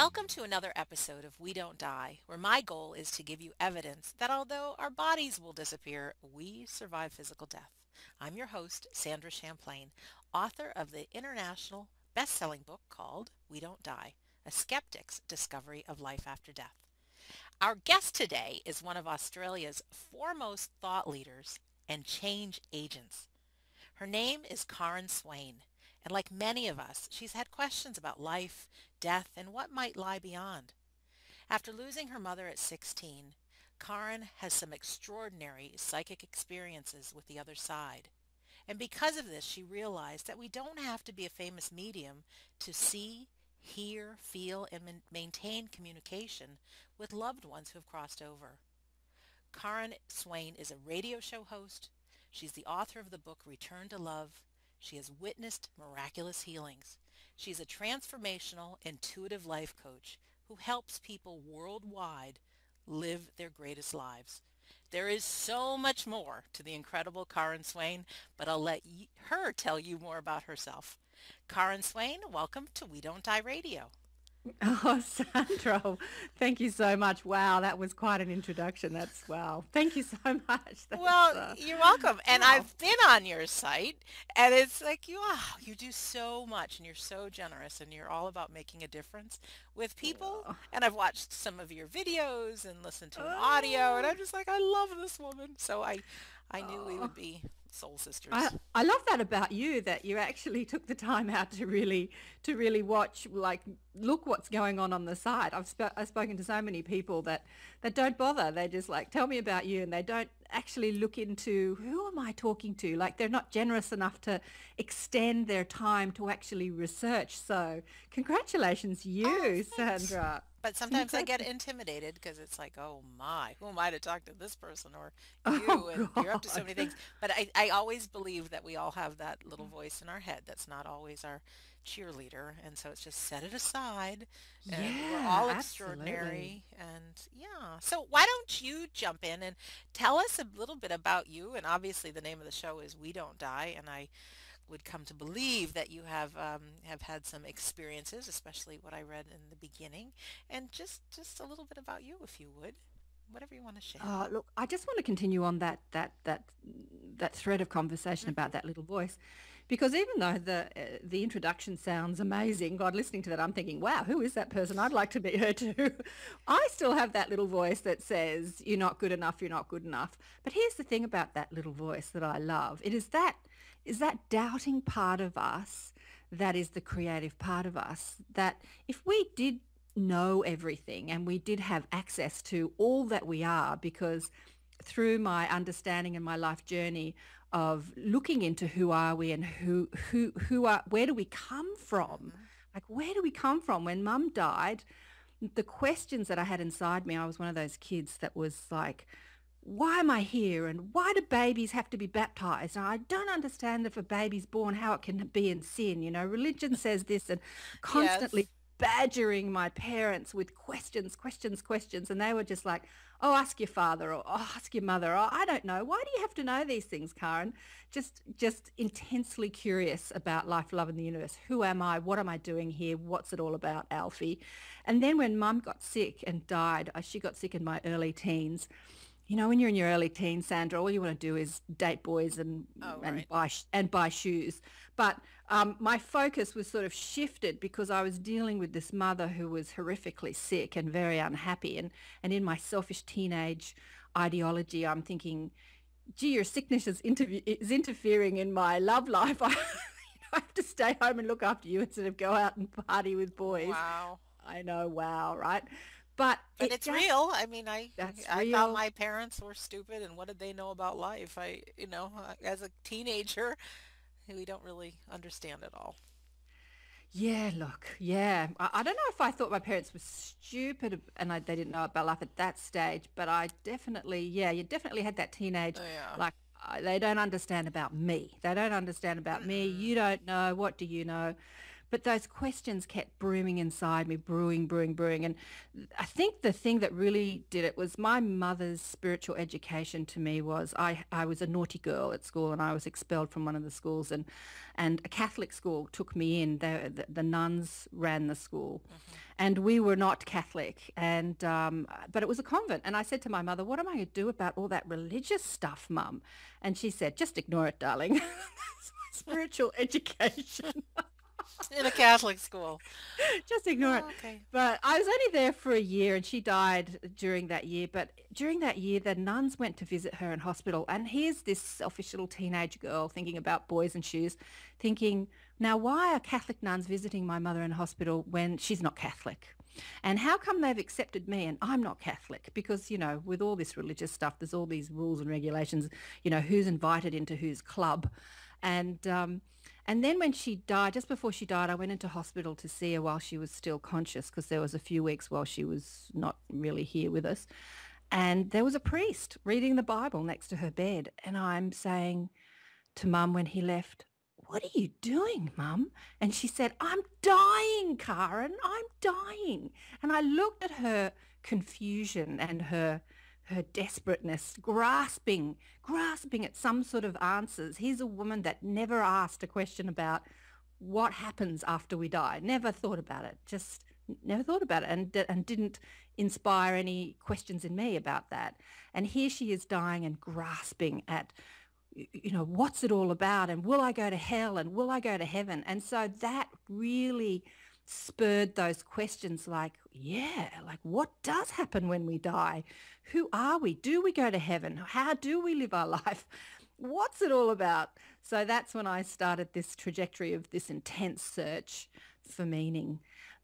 Welcome to another episode of We Don't Die, where my goal is to give you evidence that although our bodies will disappear, we survive physical death. I'm your host, Sandra Champlain, author of the international best-selling book called We Don't Die, A Skeptic's Discovery of Life After Death. Our guest today is one of Australia's foremost thought leaders and change agents. Her name is Karen Swain, and like many of us, she's had questions about life, death, and what might lie beyond. After losing her mother at 16, Karen has some extraordinary psychic experiences with the other side. And because of this, she realized that we don't have to be a famous medium to see, hear, feel, and maintain communication with loved ones who have crossed over. Karen Swain is a radio show host. She's the author of the book Return to Love. She has witnessed miraculous healings. She's a transformational, intuitive life coach who helps people worldwide live their greatest lives. There is so much more to the incredible Karen Swain, but I'll let her tell you more about herself. Karen Swain, welcome to We Don't Die Radio. Oh, Sandra, thank you so much. Wow, that was quite an introduction. That's wow. Thank you so much. That's, well, uh, you're welcome. And wow. I've been on your site, and it's like you, wow, you do so much, and you're so generous, and you're all about making a difference with people. Oh. And I've watched some of your videos and listened to an oh. audio, and I'm just like, I love this woman. So I, I knew oh. we would be soul sisters. I, I love that about you that you actually took the time out to really to really watch like look what's going on on the side. I've sp- I've spoken to so many people that that don't bother. They just like tell me about you and they don't actually look into who am I talking to? Like they're not generous enough to extend their time to actually research. So congratulations you, oh, Sandra. But sometimes I get intimidated because it's like, oh my, who am I to talk to this person or oh, you? Oh, and you're up to so many things. But I, I always believe that we all have that little mm. voice in our head that's not always our cheerleader. And so it's just set it aside. And yeah, we're all extraordinary. Absolutely. And yeah. So why don't you jump in and tell us a little bit about you? And obviously the name of the show is We Don't Die. And I would come to believe that you have um, have had some experiences, especially what I read in the beginning, and just just a little bit about you, if you would, whatever you want to share. Uh, look, I just want to continue on that that that that thread of conversation mm-hmm. about that little voice, because even though the uh, the introduction sounds amazing, God, listening to that, I'm thinking, wow, who is that person? I'd like to meet her too. I still have that little voice that says, "You're not good enough. You're not good enough." But here's the thing about that little voice that I love: it is that is that doubting part of us that is the creative part of us that if we did know everything and we did have access to all that we are because through my understanding and my life journey of looking into who are we and who who who are where do we come from mm-hmm. like where do we come from when mum died the questions that i had inside me i was one of those kids that was like why am I here and why do babies have to be baptized? And I don't understand if a baby's born, how it can be in sin. You know, religion says this and constantly yes. badgering my parents with questions, questions, questions. And they were just like, oh, ask your father or oh, ask your mother. Or, I don't know. Why do you have to know these things, Karen? Just, just intensely curious about life, love, and the universe. Who am I? What am I doing here? What's it all about, Alfie? And then when mum got sick and died, uh, she got sick in my early teens you know, when you're in your early teens, Sandra, all you want to do is date boys and oh, and right. buy and buy shoes. But um, my focus was sort of shifted because I was dealing with this mother who was horrifically sick and very unhappy. And and in my selfish teenage ideology, I'm thinking, gee, your sickness is, interv- is interfering in my love life. I, I have to stay home and look after you instead of go out and party with boys. Wow. I know, wow, right? But, but it it's real. I mean, I I real. thought my parents were stupid, and what did they know about life? I, you know, as a teenager, we don't really understand it all. Yeah, look, yeah. I, I, don't know if I thought my parents were stupid and I, they didn't know about life at that stage, but I definitely, yeah, you definitely had that teenage, oh, yeah. like, uh, they don't understand about me. They don't understand about me. You don't know. What do you know? But those questions kept brewing inside me, brewing, brewing, brewing. And I think the thing that really did it was my mother's spiritual education to me was I, I was a naughty girl at school and I was expelled from one of the schools and, and a Catholic school took me in. The, the, the nuns ran the school. Mm-hmm. And we were not Catholic, and um, but it was a convent. And I said to my mother, "What am I going to do about all that religious stuff, Mum?" And she said, "Just ignore it, darling." spiritual education. in a Catholic school. Just ignore oh, it. Okay. But I was only there for a year and she died during that year. But during that year, the nuns went to visit her in hospital. And here's this selfish little teenage girl thinking about boys and shoes, thinking, now why are Catholic nuns visiting my mother in hospital when she's not Catholic? And how come they've accepted me and I'm not Catholic? Because, you know, with all this religious stuff, there's all these rules and regulations, you know, who's invited into whose club. And um, and then when she died, just before she died, I went into hospital to see her while she was still conscious because there was a few weeks while she was not really here with us. And there was a priest reading the Bible next to her bed. And I'm saying to mum when he left, what are you doing, mum? And she said, I'm dying, Karen. I'm dying. And I looked at her confusion and her her desperateness, grasping, grasping at some sort of answers. Here's a woman that never asked a question about what happens after we die. Never thought about it. Just never thought about it and, and didn't inspire any questions in me about that. And here she is dying and grasping at, you know, what's it all about? And will I go to hell? And will I go to heaven? And so that really spurred those questions like, yeah, like what does happen when we die? Who are we? Do we go to heaven? How do we live our life? What's it all about? So that's when I started this trajectory of this intense search for meaning.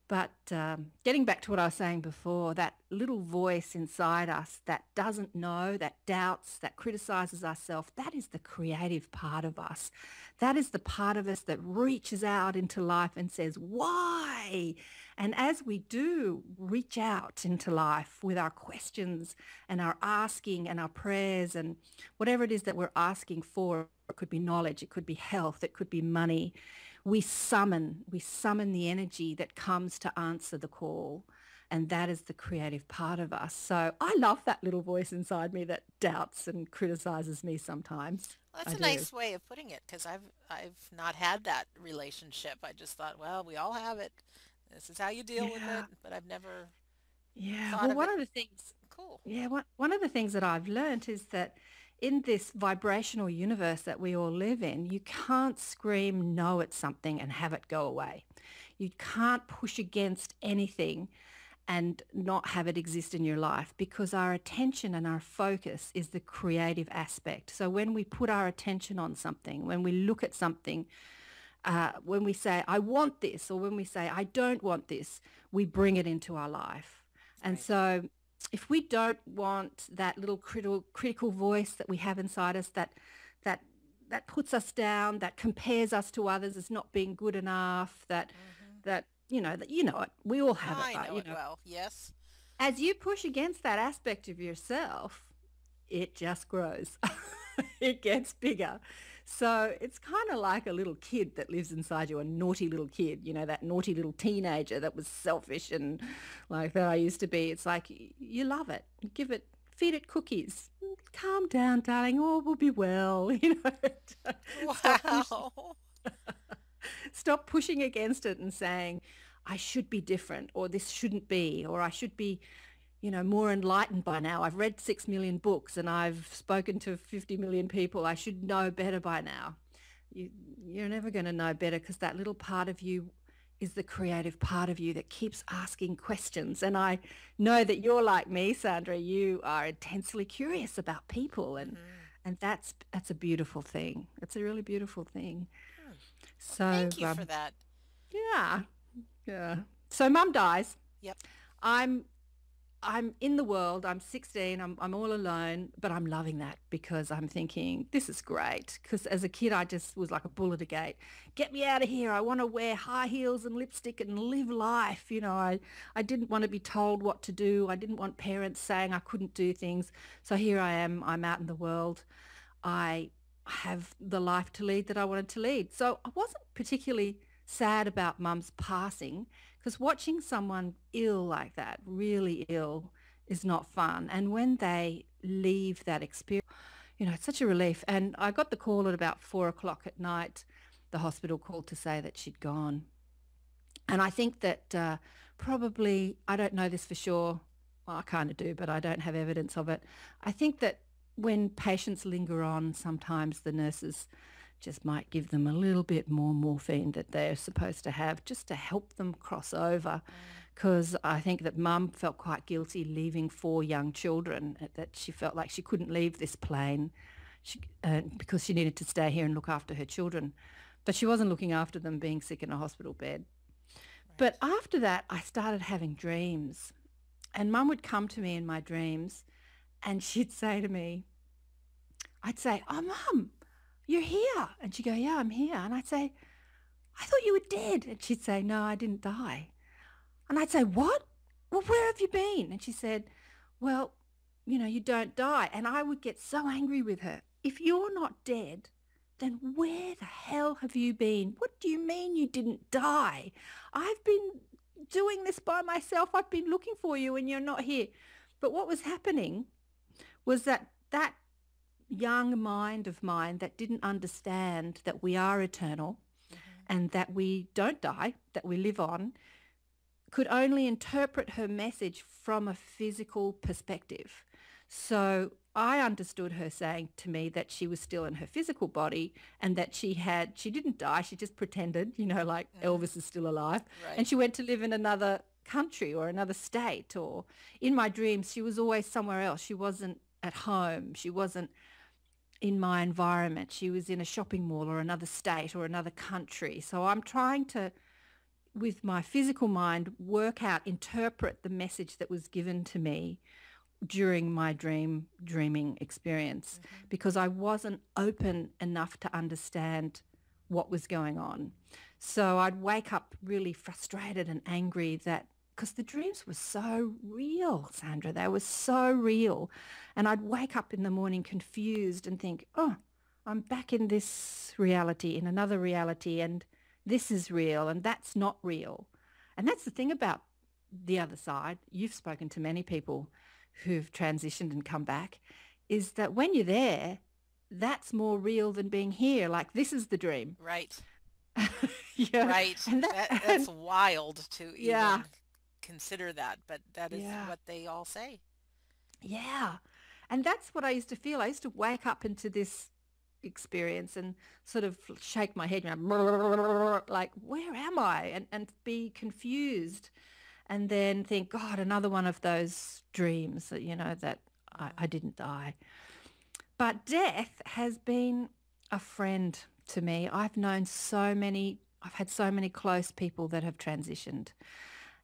But um, getting back to what I was saying before, that little voice inside us that doesn't know, that doubts, that criticizes ourselves, that is the creative part of us. That is the part of us that reaches out into life and says, why? And as we do reach out into life with our questions and our asking and our prayers and whatever it is that we're asking for, it could be knowledge, it could be health, it could be money, we summon, we summon the energy that comes to answer the call. And that is the creative part of us. So I love that little voice inside me that doubts and criticizes me sometimes. Well, that's I a do. nice way of putting it because I've I've not had that relationship. I just thought, well, we all have it. This is how you deal yeah. with it. But I've never. Yeah. Well, of one it. of the things. Cool. Yeah. One one of the things that I've learned is that in this vibrational universe that we all live in, you can't scream no at something and have it go away. You can't push against anything and not have it exist in your life because our attention and our focus is the creative aspect. So when we put our attention on something, when we look at something, uh, when we say, I want this, or when we say, I don't want this, we bring it into our life. Right. And so if we don't want that little critical critical voice that we have inside us that that that puts us down, that compares us to others as not being good enough, that mm-hmm. that you know that you know it. We all have I it. But, know you know, well. Yes. As you push against that aspect of yourself, it just grows. it gets bigger. So it's kind of like a little kid that lives inside you, a naughty little kid, you know, that naughty little teenager that was selfish and like that I used to be. It's like you love it. You give it, feed it cookies. Calm down, darling. All will be well. You know. Wow. Stop pushing against it and saying, I should be different or this shouldn't be or I should be you know, more enlightened by now. I've read six million books and I've spoken to 50 million people. I should know better by now. You, you're never going to know better because that little part of you is the creative part of you that keeps asking questions. And I know that you're like me, Sandra. You are intensely curious about people, and mm. and that's that's a beautiful thing. It's a really beautiful thing. Hmm. So thank you um, for that. Yeah, yeah. So mum dies. Yep. I'm I'm in the world. I'm 16. I'm, I'm all alone, but I'm loving that because I'm thinking this is great. Because as a kid, I just was like a bull at a gate. Get me out of here. I want to wear high heels and lipstick and live life. You know, I, I didn't want to be told what to do. I didn't want parents saying I couldn't do things. So here I am. I'm out in the world. I have the life to lead that I wanted to lead. So I wasn't particularly sad about mum's passing because watching someone ill like that, really ill, is not fun. And when they leave that experience, you know, it's such a relief. And I got the call at about four o'clock at night. The hospital called to say that she'd gone. And I think that uh, probably, I don't know this for sure. Well, I kind of do, but I don't have evidence of it. I think that when patients linger on, sometimes the nurses just might give them a little bit more morphine that they're supposed to have just to help them cross over. Because mm. I think that mum felt quite guilty leaving four young children, that she felt like she couldn't leave this plane she, uh, because she needed to stay here and look after her children. But she wasn't looking after them being sick in a hospital bed. Right. But after that, I started having dreams. And mum would come to me in my dreams and she'd say to me, I'd say, oh, mum, you're here. And she'd go, yeah, I'm here. And I'd say, I thought you were dead. And she'd say, no, I didn't die. And I'd say, what? Well, where have you been? And she said, well, you know, you don't die. And I would get so angry with her. If you're not dead, then where the hell have you been? What do you mean you didn't die? I've been doing this by myself. I've been looking for you and you're not here. But what was happening was that that young mind of mine that didn't understand that we are eternal mm-hmm. and that we don't die, that we live on, could only interpret her message from a physical perspective. So I understood her saying to me that she was still in her physical body and that she had, she didn't die, she just pretended, you know, like mm. Elvis is still alive. Right. And she went to live in another country or another state or in my dreams, she was always somewhere else. She wasn't at home. She wasn't in my environment. She was in a shopping mall or another state or another country. So I'm trying to, with my physical mind, work out, interpret the message that was given to me during my dream dreaming experience mm-hmm. because I wasn't open enough to understand what was going on. So I'd wake up really frustrated and angry that because the dreams were so real, Sandra. They were so real. And I'd wake up in the morning confused and think, oh, I'm back in this reality, in another reality, and this is real, and that's not real. And that's the thing about the other side. You've spoken to many people who've transitioned and come back, is that when you're there, that's more real than being here. Like this is the dream. Right. yeah. Right. And that, that, that's and, wild to yeah consider that, but that is yeah. what they all say. Yeah. And that's what I used to feel. I used to wake up into this experience and sort of shake my head like, where am I? And, and be confused and then think, God, another one of those dreams that, you know, that I, I didn't die. But death has been a friend to me. I've known so many, I've had so many close people that have transitioned.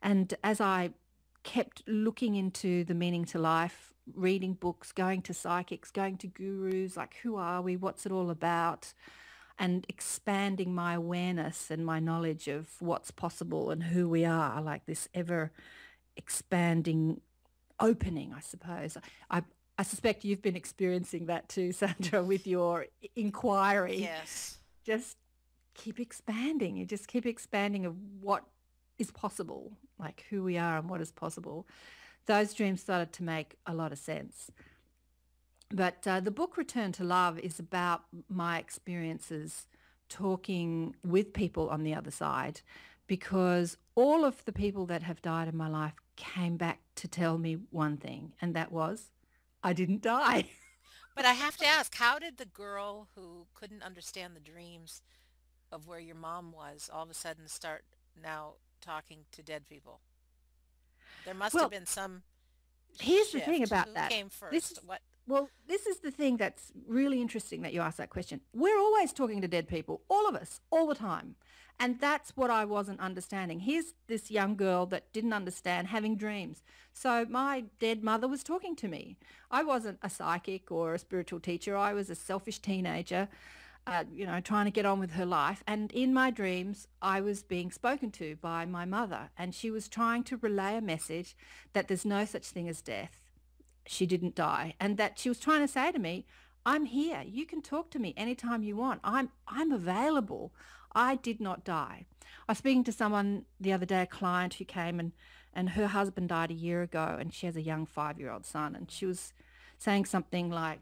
And as I kept looking into the meaning to life, reading books, going to psychics, going to gurus, like who are we, what's it all about, and expanding my awareness and my knowledge of what's possible and who we are, like this ever expanding opening, I suppose. I, I suspect you've been experiencing that too, Sandra, with your inquiry. Yes. Just keep expanding. You just keep expanding of what is possible, like who we are and what is possible, those dreams started to make a lot of sense. But uh, the book Return to Love is about my experiences talking with people on the other side because all of the people that have died in my life came back to tell me one thing, and that was I didn't die. but I have to ask, how did the girl who couldn't understand the dreams of where your mom was all of a sudden start now talking to dead people? There must well, have been some. Here's the thing about Who that. Came first. This, is, what? Well, this is the thing that's really interesting that you ask that question. We're always talking to dead people, all of us, all the time. And that's what I wasn't understanding. Here's this young girl that didn't understand having dreams. So my dead mother was talking to me. I wasn't a psychic or a spiritual teacher. I was a selfish teenager uh, you know, trying to get on with her life. And in my dreams, I was being spoken to by my mother, and she was trying to relay a message that there's no such thing as death. She didn't die, and that she was trying to say to me, "I'm here. You can talk to me anytime you want. I'm I'm available. I did not die. I was speaking to someone the other day, a client who came and, and her husband died a year ago and she has a young five-year-old son and she was saying something like,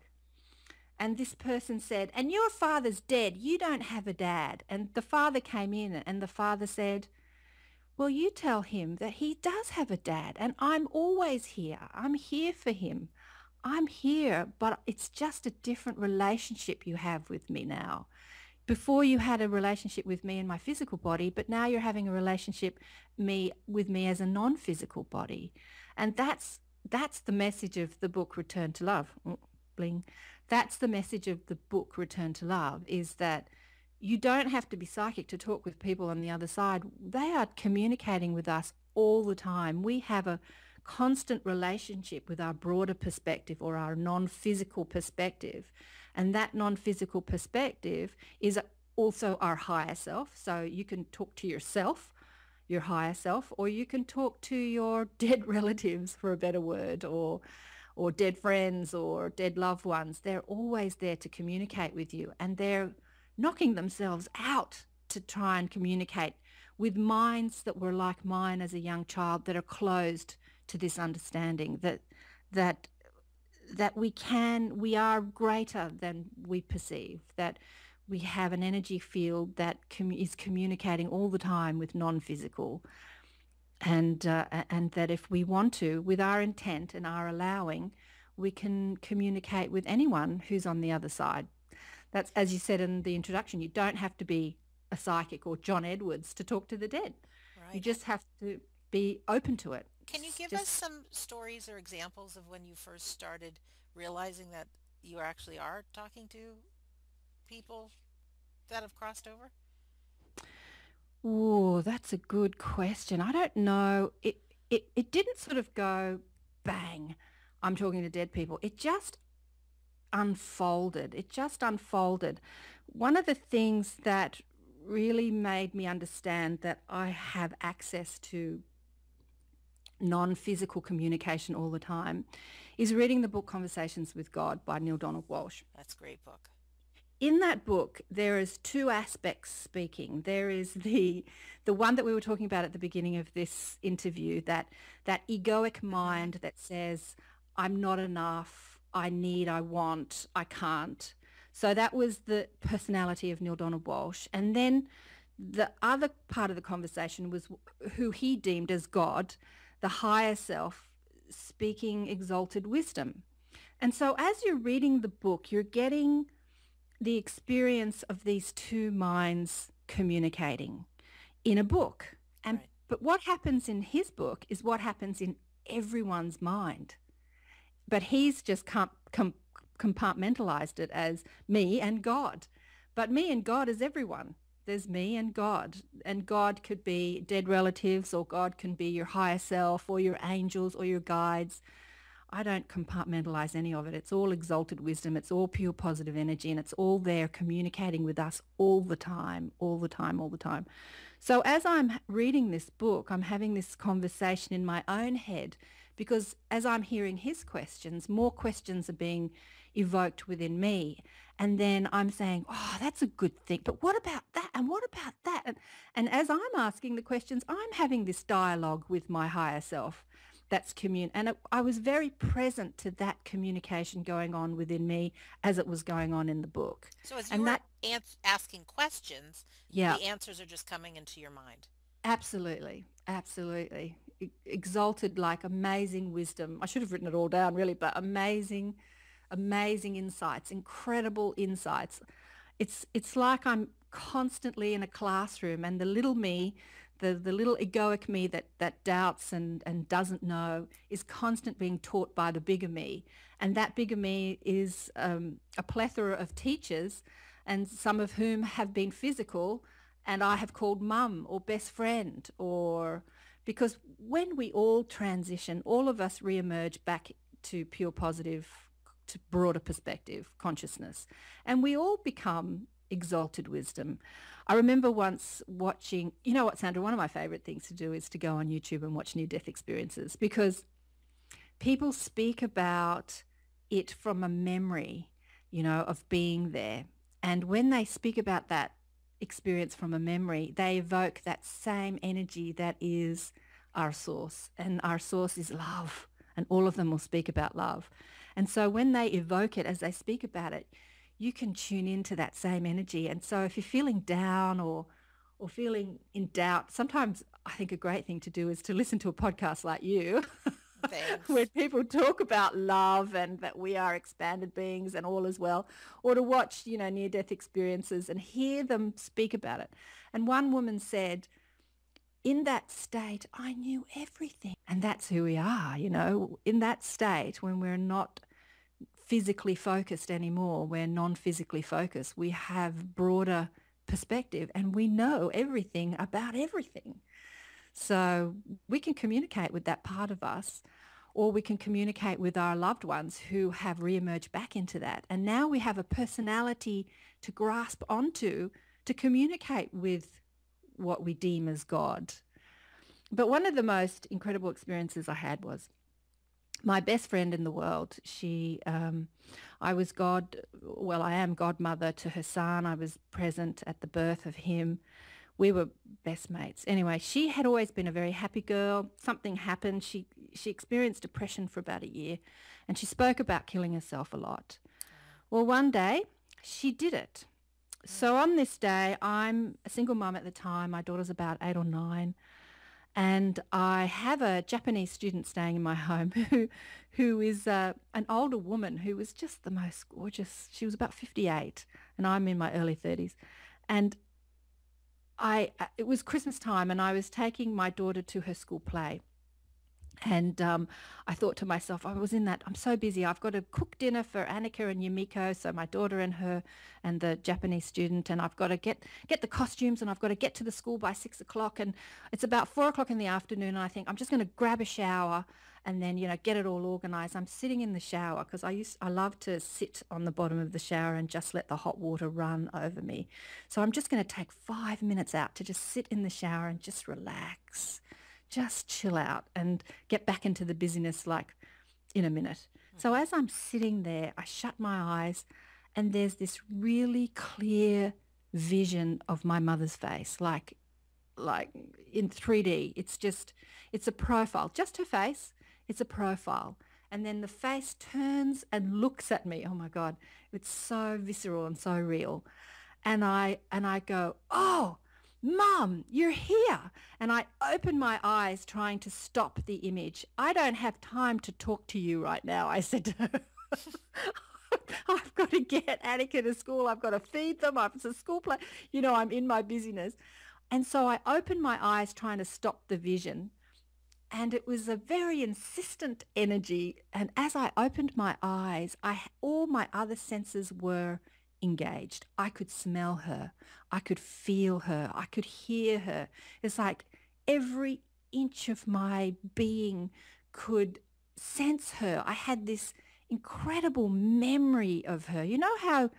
and this person said, and your father's dead. You don't have a dad. And the father came in and the father said, well, you tell him that he does have a dad and I'm always here. I'm here for him. I'm here, but it's just a different relationship you have with me now. Before you had a relationship with me and my physical body, but now you're having a relationship me with me as a non-physical body. And that's that's the message of the book Return to Love. Bling. That's the message of the book Return to Love is that you don't have to be psychic to talk with people on the other side. They are communicating with us all the time. We have a constant relationship with our broader perspective or our non-physical perspective. And that non-physical perspective is also our higher self. So you can talk to yourself, your higher self, or you can talk to your dead relatives, for a better word, or or dead friends or dead loved ones. They're always there to communicate with you and they're knocking themselves out to try and communicate with minds that were like mine as a young child that are closed to this understanding that that that we can we are greater than we perceive that we have an energy field that com- is communicating all the time with non-physical and uh, and that if we want to with our intent and our allowing we can communicate with anyone who's on the other side. That's as you said in the introduction you don't have to be a psychic or John Edwards to talk to the dead. Right. you just have to be open to it. Can you give just, us some stories or examples of when you first started realizing that you actually are talking to people that have crossed over Oh, that's a good question. I don't know. It, it, it didn't sort of go bang, I'm talking to dead people. It just unfolded. It just unfolded. One of the things that really made me understand that I have access to non-physical communication all the time is reading the book Conversations with God by Neale Donald Walsch. That's a great book in that book, there is two aspects speaking. There is the the one that we were talking about at the beginning of this interview, that that egoic mind that says, I'm not enough, I need, I want, I can't. So that was the personality of Neale Donald Walsch, And then the other part of the conversation was who he deemed as God, the higher self, speaking exalted wisdom. And so as you're reading the book, you're getting the experience of these two minds communicating in a book. And right. but what happens in his book is what happens in everyone's mind. But he's just com- com- compartmentalized it as me and God. But me and God is everyone. There's me and God. And God could be dead relatives or God can be your higher self or your angels or your guides I don't compartmentalize any of it. It's all exalted wisdom. It's all pure positive energy and it's all there communicating with us all the time, all the time, all the time. So as I'm reading this book, I'm having this conversation in my own head because as I'm hearing his questions, more questions are being evoked within me. And then I'm saying, oh, that's a good thing. But what about that? And what about that? And, and as I'm asking the questions, I'm having this dialogue with my higher self that's commune. and it, I was very present to that communication going on within me as it was going on in the book. So as you and were that, ans- asking questions, yeah. the answers are just coming into your mind. Absolutely, absolutely. Exalted like amazing wisdom. I should have written it all down really, but amazing, amazing insights, incredible insights. It's it's like I'm constantly in a classroom and the little me the, the little egoic me that, that doubts and, and doesn't know is constant being taught by the bigger me. And that bigger me is um, a plethora of teachers and some of whom have been physical and I have called mum or best friend or because when we all transition, all of us re-emerge back to pure positive, to broader perspective consciousness. And we all become exalted wisdom. I remember once watching, you know what, Sandra, one of my favorite things to do is to go on YouTube and watch near-death experiences because people speak about it from a memory, you know, of being there. And when they speak about that experience from a memory, they evoke that same energy that is our source. And our source is love. And all of them will speak about love. And so when they evoke it, as they speak about it, you can tune into that same energy. And so if you're feeling down or or feeling in doubt, sometimes I think a great thing to do is to listen to a podcast like you. where people talk about love and that we are expanded beings and all as well, or to watch, you know, near-death experiences and hear them speak about it. And one woman said, in that state, I knew everything. And that's who we are, you know, in that state when we're not physically focused anymore, we're non-physically focused, we have broader perspective and we know everything about everything. So we can communicate with that part of us or we can communicate with our loved ones who have re-emerged back into that. And now we have a personality to grasp onto to communicate with what we deem as God. But one of the most incredible experiences I had was my best friend in the world. She, um, I was God, well, I am godmother to her son. I was present at the birth of him. We were best mates. Anyway, she had always been a very happy girl. Something happened. She, she experienced depression for about a year and she spoke about killing herself a lot. Well, one day she did it. So on this day, I'm a single mum at the time. My daughter's about eight or nine and I have a Japanese student staying in my home who, who is uh, an older woman who was just the most gorgeous. She was about 58 and I'm in my early 30s. And I, uh, it was Christmas time and I was taking my daughter to her school play. And um, I thought to myself, I was in that, I'm so busy. I've got to cook dinner for Annika and Yumiko, so my daughter and her and the Japanese student, and I've got to get, get the costumes and I've got to get to the school by six o'clock. And it's about four o'clock in the afternoon. And I think I'm just going to grab a shower and then, you know, get it all organized. I'm sitting in the shower because I used, I love to sit on the bottom of the shower and just let the hot water run over me. So I'm just going to take five minutes out to just sit in the shower and just relax just chill out and get back into the busyness like in a minute. So mm-hmm. as I'm sitting there, I shut my eyes and there's this really clear vision of my mother's face, like like in 3D. It's just, it's a profile, just her face. It's a profile. And then the face turns and looks at me. Oh my God, it's so visceral and so real. And I, and I go, oh, Mum, you're here. And I open my eyes trying to stop the image. I don't have time to talk to you right now, I said to her. I've got to get Annika to school. I've got to feed them. It's a school play. You know, I'm in my busyness. And so I opened my eyes trying to stop the vision. And it was a very insistent energy. And as I opened my eyes, I, all my other senses were engaged. I could smell her. I could feel her. I could hear her. It's like every inch of my being could sense her. I had this incredible memory of her. You know how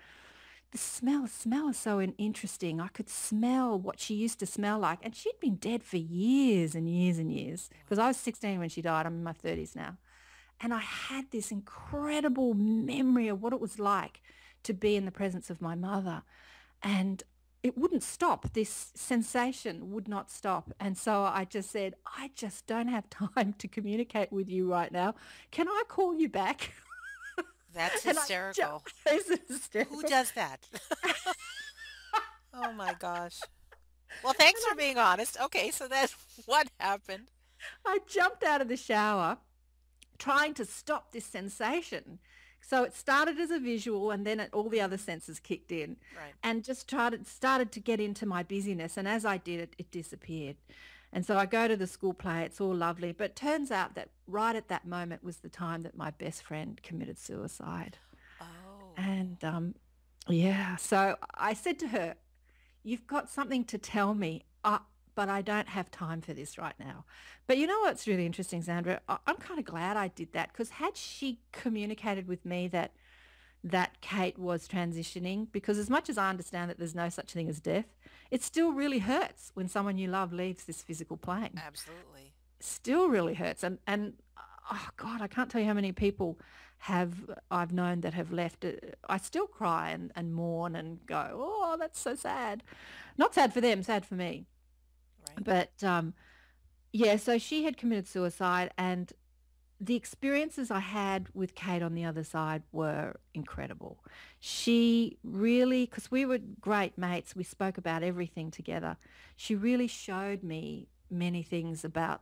the smell, smell is so interesting. I could smell what she used to smell like. And she'd been dead for years and years and years because I was 16 when she died. I'm in my 30s now. And I had this incredible memory of what it was like to be in the presence of my mother. And it wouldn't stop. This sensation would not stop. And so I just said, I just don't have time to communicate with you right now. Can I call you back? That's hysterical. Just, hysterical. Who does that? oh my gosh. Well, thanks for being honest. Okay, so that's what happened. I jumped out of the shower trying to stop this sensation so it started as a visual and then it, all the other senses kicked in right. and just started, started to get into my busyness. And as I did it, it disappeared. And so I go to the school play. It's all lovely. But turns out that right at that moment was the time that my best friend committed suicide. Oh. And um, yeah, so I said to her, you've got something to tell me. Uh, but I don't have time for this right now. But you know what's really interesting, Sandra? I'm kind of glad I did that because had she communicated with me that that Kate was transitioning, because as much as I understand that there's no such thing as death, it still really hurts when someone you love leaves this physical plane. Absolutely. Still really hurts. And, and uh, oh God, I can't tell you how many people have I've known that have left. Uh, I still cry and, and mourn and go, oh, that's so sad. Not sad for them, sad for me. Right. But um, yeah, so she had committed suicide, and the experiences I had with Kate on the other side were incredible. She really, because we were great mates, we spoke about everything together. She really showed me many things about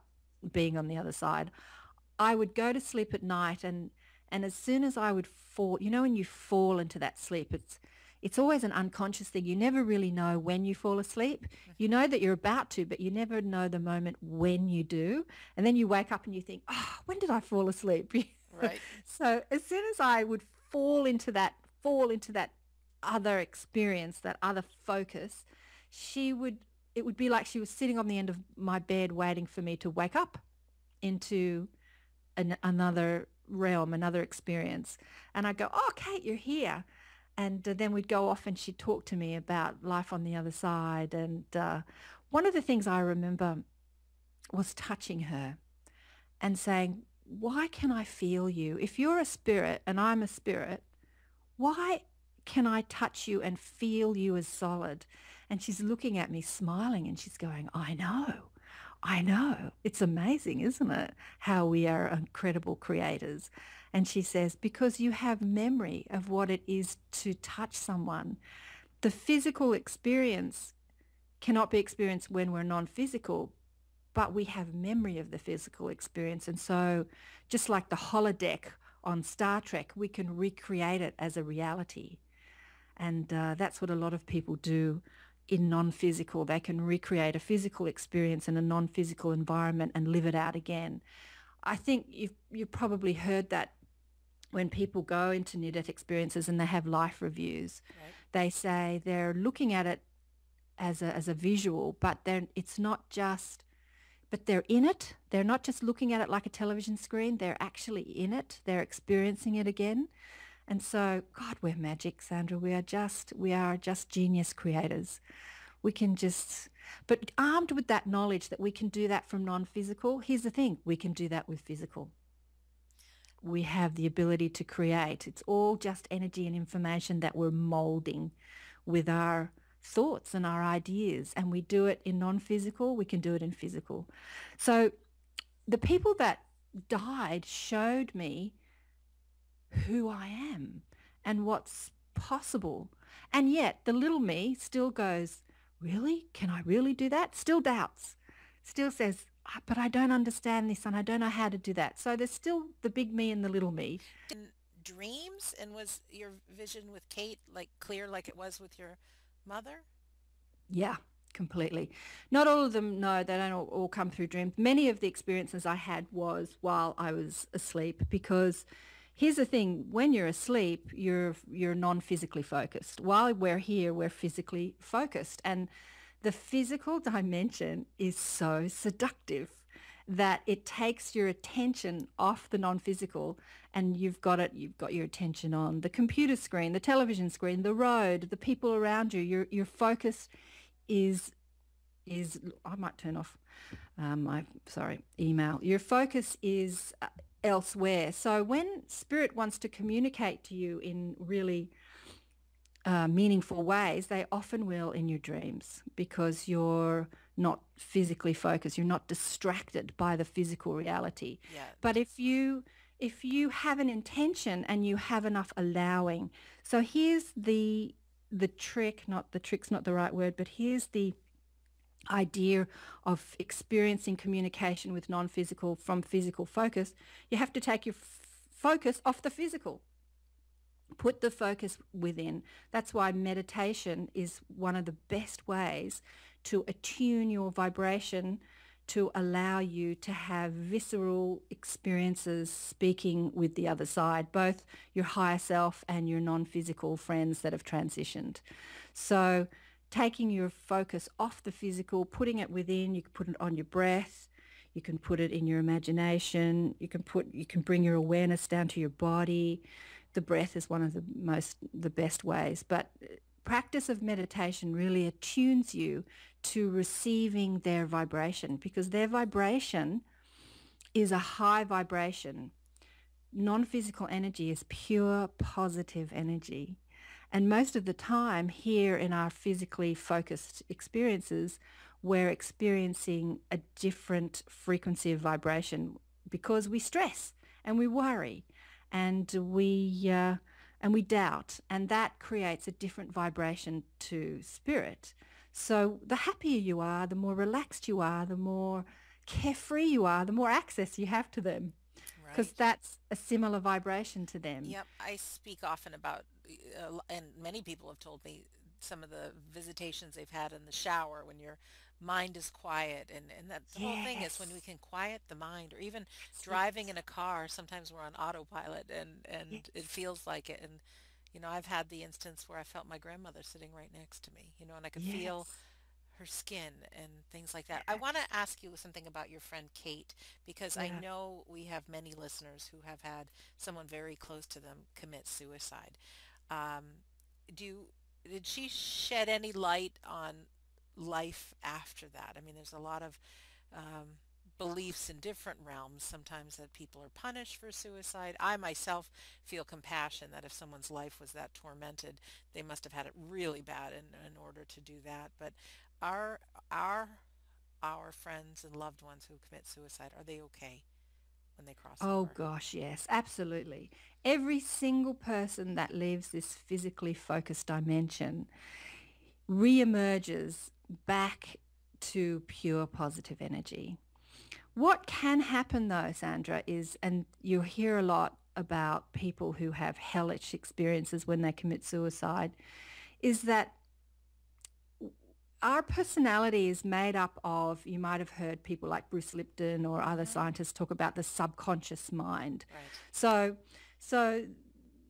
being on the other side. I would go to sleep at night and and as soon as I would fall, you know when you fall into that sleep, it's it's always an unconscious thing. You never really know when you fall asleep. You know that you're about to, but you never know the moment when you do. And then you wake up and you think, oh, when did I fall asleep? Right. so as soon as I would fall into that, fall into that other experience, that other focus, she would, it would be like she was sitting on the end of my bed waiting for me to wake up into an, another realm, another experience. And I'd go, oh, Kate, you're here and uh, then we'd go off and she'd talk to me about life on the other side. And uh, one of the things I remember was touching her and saying, why can I feel you? If you're a spirit and I'm a spirit, why can I touch you and feel you as solid? And she's looking at me smiling and she's going, I know. I know. It's amazing, isn't it? How we are incredible creators. And she says, because you have memory of what it is to touch someone. The physical experience cannot be experienced when we're non-physical, but we have memory of the physical experience. And so just like the holodeck on Star Trek, we can recreate it as a reality. And uh, that's what a lot of people do in non-physical. They can recreate a physical experience in a non-physical environment and live it out again. I think you've, you've probably heard that when people go into near-death experiences and they have life reviews, right. they say they're looking at it as a, as a visual, but then it's not just, but they're in it. They're not just looking at it like a television screen. They're actually in it. They're experiencing it again. And so, God, we're magic, Sandra. We are just, we are just genius creators. We can just, but armed with that knowledge that we can do that from non-physical, here's the thing, we can do that with physical we have the ability to create. It's all just energy and information that we're molding with our thoughts and our ideas. And we do it in non-physical, we can do it in physical. So the people that died showed me who I am and what's possible. And yet the little me still goes, really? Can I really do that? Still doubts. Still says, Ah, but I don't understand this and I don't know how to do that. So there's still the big me and the little me. In dreams and was your vision with Kate like clear like it was with your mother? Yeah, completely. Not all of them, no, they don't all, all come through dreams. Many of the experiences I had was while I was asleep because here's the thing when you're asleep you're you're non-physically focused while we're here we're physically focused and the physical dimension is so seductive that it takes your attention off the non-physical and you've got it you've got your attention on the computer screen the television screen the road the people around you. Your your focus is is I might turn off um, my sorry email. Your focus is uh, elsewhere. So when spirit wants to communicate to you in really uh, meaningful ways, they often will in your dreams because you're not physically focused. You're not distracted by the physical reality. Yeah. But if you if you have an intention and you have enough allowing, so here's the the trick. Not the trick's not the right word, but here's the idea of experiencing communication with non-physical from physical focus. You have to take your f- focus off the physical put the focus within. That's why meditation is one of the best ways to attune your vibration to allow you to have visceral experiences speaking with the other side, both your higher self and your non-physical friends that have transitioned. So taking your focus off the physical, putting it within, you can put it on your breath, you can put it in your imagination, you can put you can bring your awareness down to your body, the breath is one of the most the best ways but uh, practice of meditation really attunes you to receiving their vibration because their vibration is a high vibration. Non-physical energy is pure positive energy. And most of the time here in our physically focused experiences, we're experiencing a different frequency of vibration because we stress and we worry and we uh, and we doubt and that creates a different vibration to spirit so the happier you are the more relaxed you are the more carefree you are the more access you have to them because Right. that's a similar vibration to them Yep, I speak often about, uh, and many people have told me some of the visitations they've had in the shower when your mind is quiet, and and that the whole thing is when we can quiet the mind, or even driving in a car. Sometimes we're on autopilot, and and it feels like it. And you know, I've had the instance where I felt my grandmother sitting right next to me, you know, and I could feel her skin and things like that. I want to ask you something about your friend Kate because I know we have many listeners who have had someone very close to them commit suicide. Um, do you, did she shed any light on life after that? I mean, there's a lot of um, beliefs in different realms. Sometimes that people are punished for suicide. I myself feel compassion that if someone's life was that tormented, they must have had it really bad in, in order to do that. But are our our friends and loved ones who commit suicide, are they okay when they cross Oh gosh, yes, absolutely. Every single person that leaves this physically focused dimension reemerges back to pure positive energy. What can happen though, Sandra, is, and you hear a lot about people who have hellish experiences when they commit suicide, is that our personality is made up of, you might have heard people like Bruce Lipton or other hmm scientists talk about the subconscious mind. Right. So, so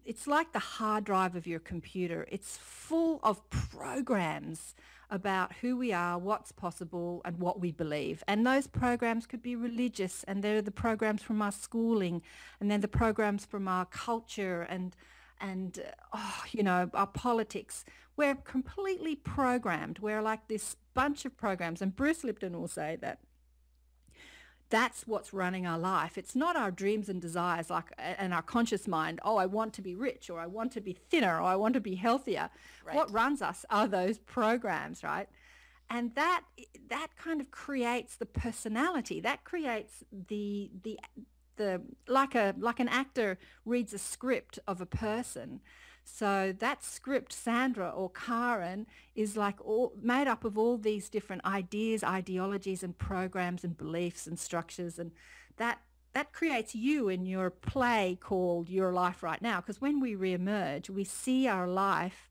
it's like the hard drive of your computer. It's full of programs about who we are, what's possible, and what we believe. And those programs could be religious, and they're the programs from our schooling, and then the programs from our culture, and and oh, you know our politics. We're completely programmed. We're like this bunch of programs, and Bruce Lipton will say that that's what's running our life. It's not our dreams and desires like and our conscious mind, oh, I want to be rich or I want to be thinner or I want to be healthier. What runs us are those programs, right? And that that kind of creates the personality. That creates the the the like a like an actor reads a script of a person. So that script, Sandra or Karen, is like all made up of all these different ideas, ideologies, and programs and beliefs and structures, and that that creates you in your play called Your Life Right Now. Because when we reemerge, we see our life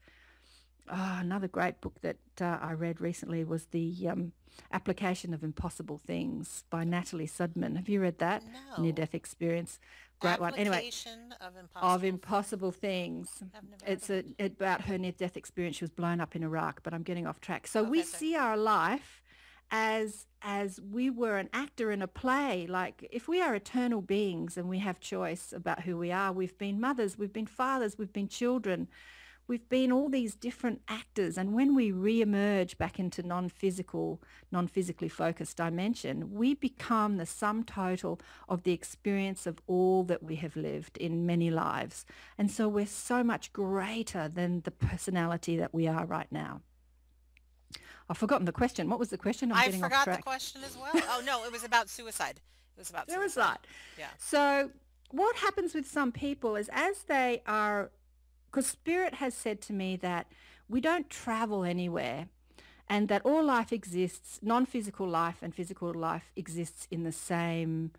Oh, another great book that uh, I read recently was the um, Application of Impossible Things by Natalie Sudman. Have you read that? No. Near-death experience. Great one. Anyway, of of impossible things. impossible things. I've never heard It's a, about her near-death experience. She was blown up in Iraq, but I'm getting off track. So we Okay, sorry. see our life as as we were an actor in a play. Like if we are eternal beings and we have choice about who we are, we've been mothers, we've been fathers, we've been children, we've been all these different actors. And when we re-emerge back into non-physical, non-physically focused dimension, we become the sum total of the experience of all that we have lived in many lives. And so we're so much greater than the personality that we are right now. I've forgotten the question. What was the question? I'm I forgot the question as well. Oh no, it was about suicide. It was about There was suicide. that. Yeah. So what happens with some people is as they are, because Spirit has said to me that we don't travel anywhere and that all life exists, non-physical life and physical life exists in the same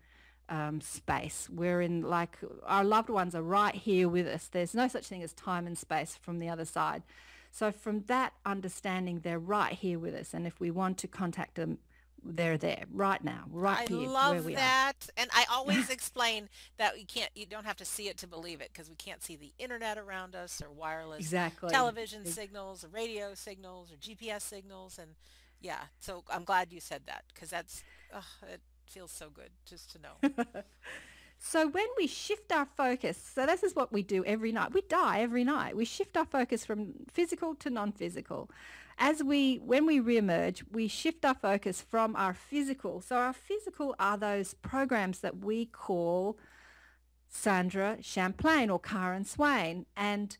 um, space. We're in like our loved ones are right here with us. There's no such thing as time and space from the other side. So from that understanding, they're right here with us. And if we want to contact them, they're there right now, right I here where love we are. that. And I always explain that you can't, you don't have to see it to believe it because we can't see the internet around us or wireless Exactly. television signals or radio signals or GPS signals. And yeah, so I'm glad you said that because that's, ugh, it feels so good just to know. So when we shift our focus, so this is what we do every night. We die every night. We shift our focus from physical to non-physical. As we, when we reemerge, we shift our focus from our physical. So our physical are those programs that we call Sandra Champlain or Karen Swain. And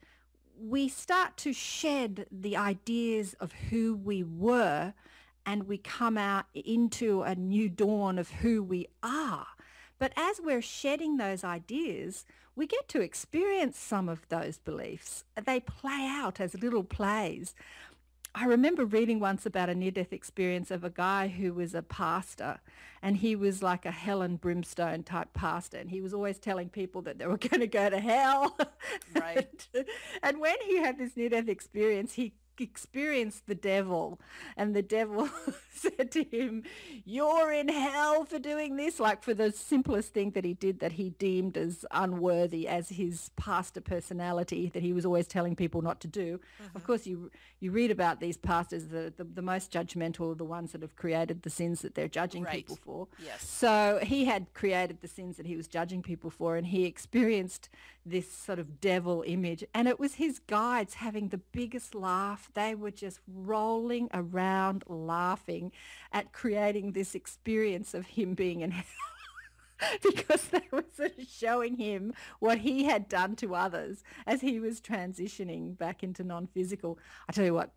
we start to shed the ideas of who we were and we come out into a new dawn of who we are. But as we're shedding those ideas, we get to experience some of those beliefs. They play out as little plays. I remember reading once about a near-death experience of a guy who was a pastor and he was like a hell and brimstone type pastor and he was always telling people that they were going to go to hell. Right. and, and when he had this near-death experience, he experienced the devil. And the devil said to him you're in hell for doing this. Like for the simplest thing that he did that he deemed as unworthy as his pastor personality that he was always telling people not to do. Mm-hmm. of course you you read about these pastors the, the, the most judgmental are the ones that have created the sins that they're judging right. people for. Yes. So he had created the sins that he was judging people for and he experienced this sort of devil image. And it was his guides having the biggest laugh they were just rolling around laughing at creating this experience of him being in hell. because they were sort of showing him what he had done to others as he was transitioning back into non-physical. I tell you what,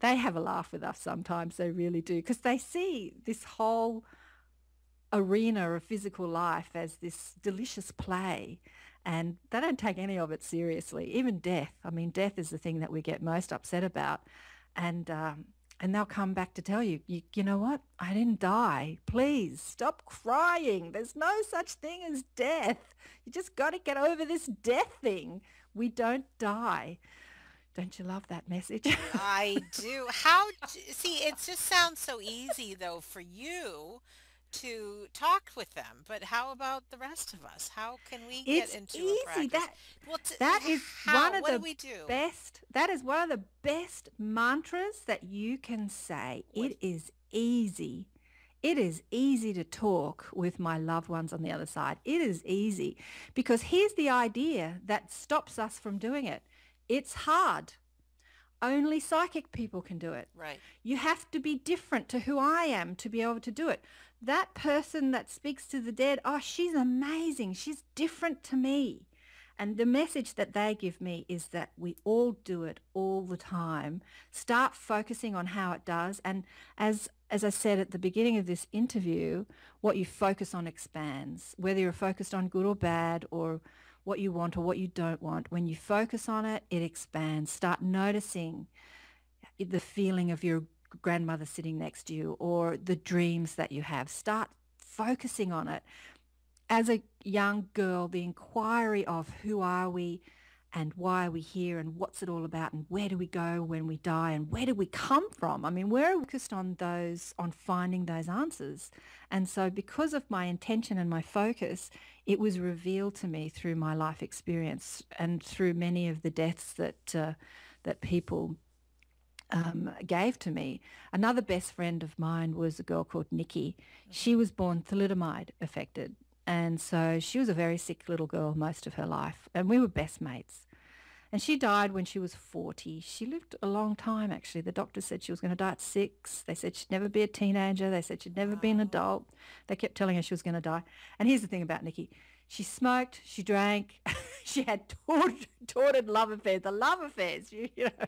they have a laugh with us sometimes. They really do because they see this whole arena of physical life as this delicious play and they don't take any of it seriously. Even death. I mean, death is the thing that we get most upset about, and um, and they'll come back to tell you, you, you know what? I didn't die. Please stop crying. There's no such thing as death. You just got to get over this death thing. We don't die. Don't you love that message? I do. How see? It just sounds so easy though for you to talk with them, but how about the rest of us? How can we it's get into easy. a practice? That, well, t- that is how, one of the do we do? best. That is one of the best mantras that you can say. What? It is easy. It is easy to talk with my loved ones on the other side. It is easy because here's the idea that stops us from doing it. It's hard. Only psychic people can do it. Right. You have to be different to who I am to be able to do it that person that speaks to the dead, oh, she's amazing. She's different to me. And the message that they give me is that we all do it all the time. Start focusing on how it does. And as, as I said at the beginning of this interview, what you focus on expands, whether you're focused on good or bad or what you want or what you don't want. When you focus on it, it expands. Start noticing the feeling of your grandmother sitting next to you or the dreams that you have. Start focusing on it. As a young girl, the inquiry of who are we and why are we here and what's it all about and where do we go when we die and where do we come from? I mean, we're focused on those, on finding those answers. And so because of my intention and my focus, it was revealed to me through my life experience and through many of the deaths that, uh, that people um, gave to me. Another best friend of mine was a girl called Nikki. She was born thalidomide affected. And so she was a very sick little girl most of her life. And we were best mates. And she died when she was 40. She lived a long time, actually. The doctor said she was going to die at six. They said she'd never be a teenager. They said she'd never be an adult. They kept telling her she was going to die. And here's the thing about Nikki. She smoked, she drank, she had tortured, tortured love affairs, the love affairs, you, you know.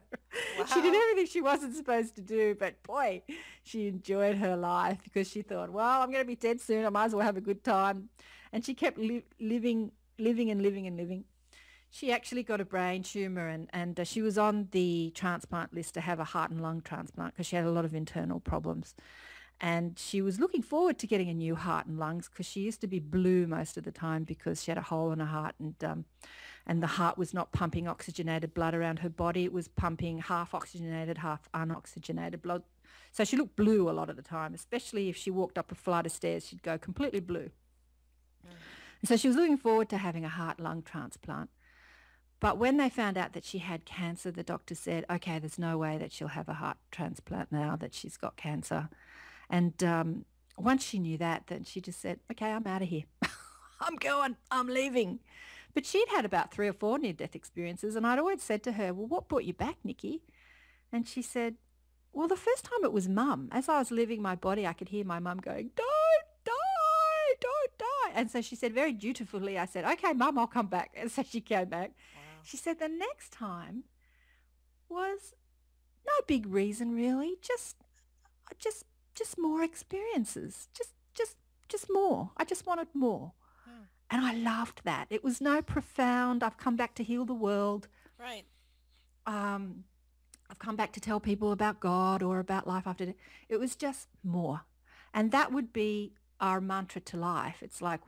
Wow. She did everything she wasn't supposed to do, but boy, she enjoyed her life because she thought, well, I'm going to be dead soon. I might as well have a good time. And she kept li- living, living and living and living. She actually got a brain tumor and, and uh, she was on the transplant list to have a heart and lung transplant because she had a lot of internal problems and she was looking forward to getting a new heart and lungs because she used to be blue most of the time because she had a hole in her heart and um, and the heart was not pumping oxygenated blood around her body. It was pumping half oxygenated, half unoxygenated blood. So she looked blue a lot of the time, especially if she walked up a flight of stairs, she'd go completely blue. Mm. And so she was looking forward to having a heart-lung transplant. But when they found out that she had cancer, the doctor said, okay, there's no way that she'll have a heart transplant now that she's got cancer. And um, once she knew that, then she just said, okay, I'm out of here. I'm going. I'm leaving. But she'd had about three or four near-death experiences, and I'd always said to her, well, what brought you back, Nikki? And she said, well, the first time it was mum. As I was leaving my body, I could hear my mum going, don't die, don't die. And so she said very dutifully, I said, okay, mum, I'll come back. And so she came back. Wow. She said the next time was no big reason really, just just just more experiences, just just just more. I just wanted more. Hmm. And I loved that. It was no profound, I've come back to heal the world. Right. Um, I've come back to tell people about God or about life after death. It was just more. And that would be our mantra to life. It's like,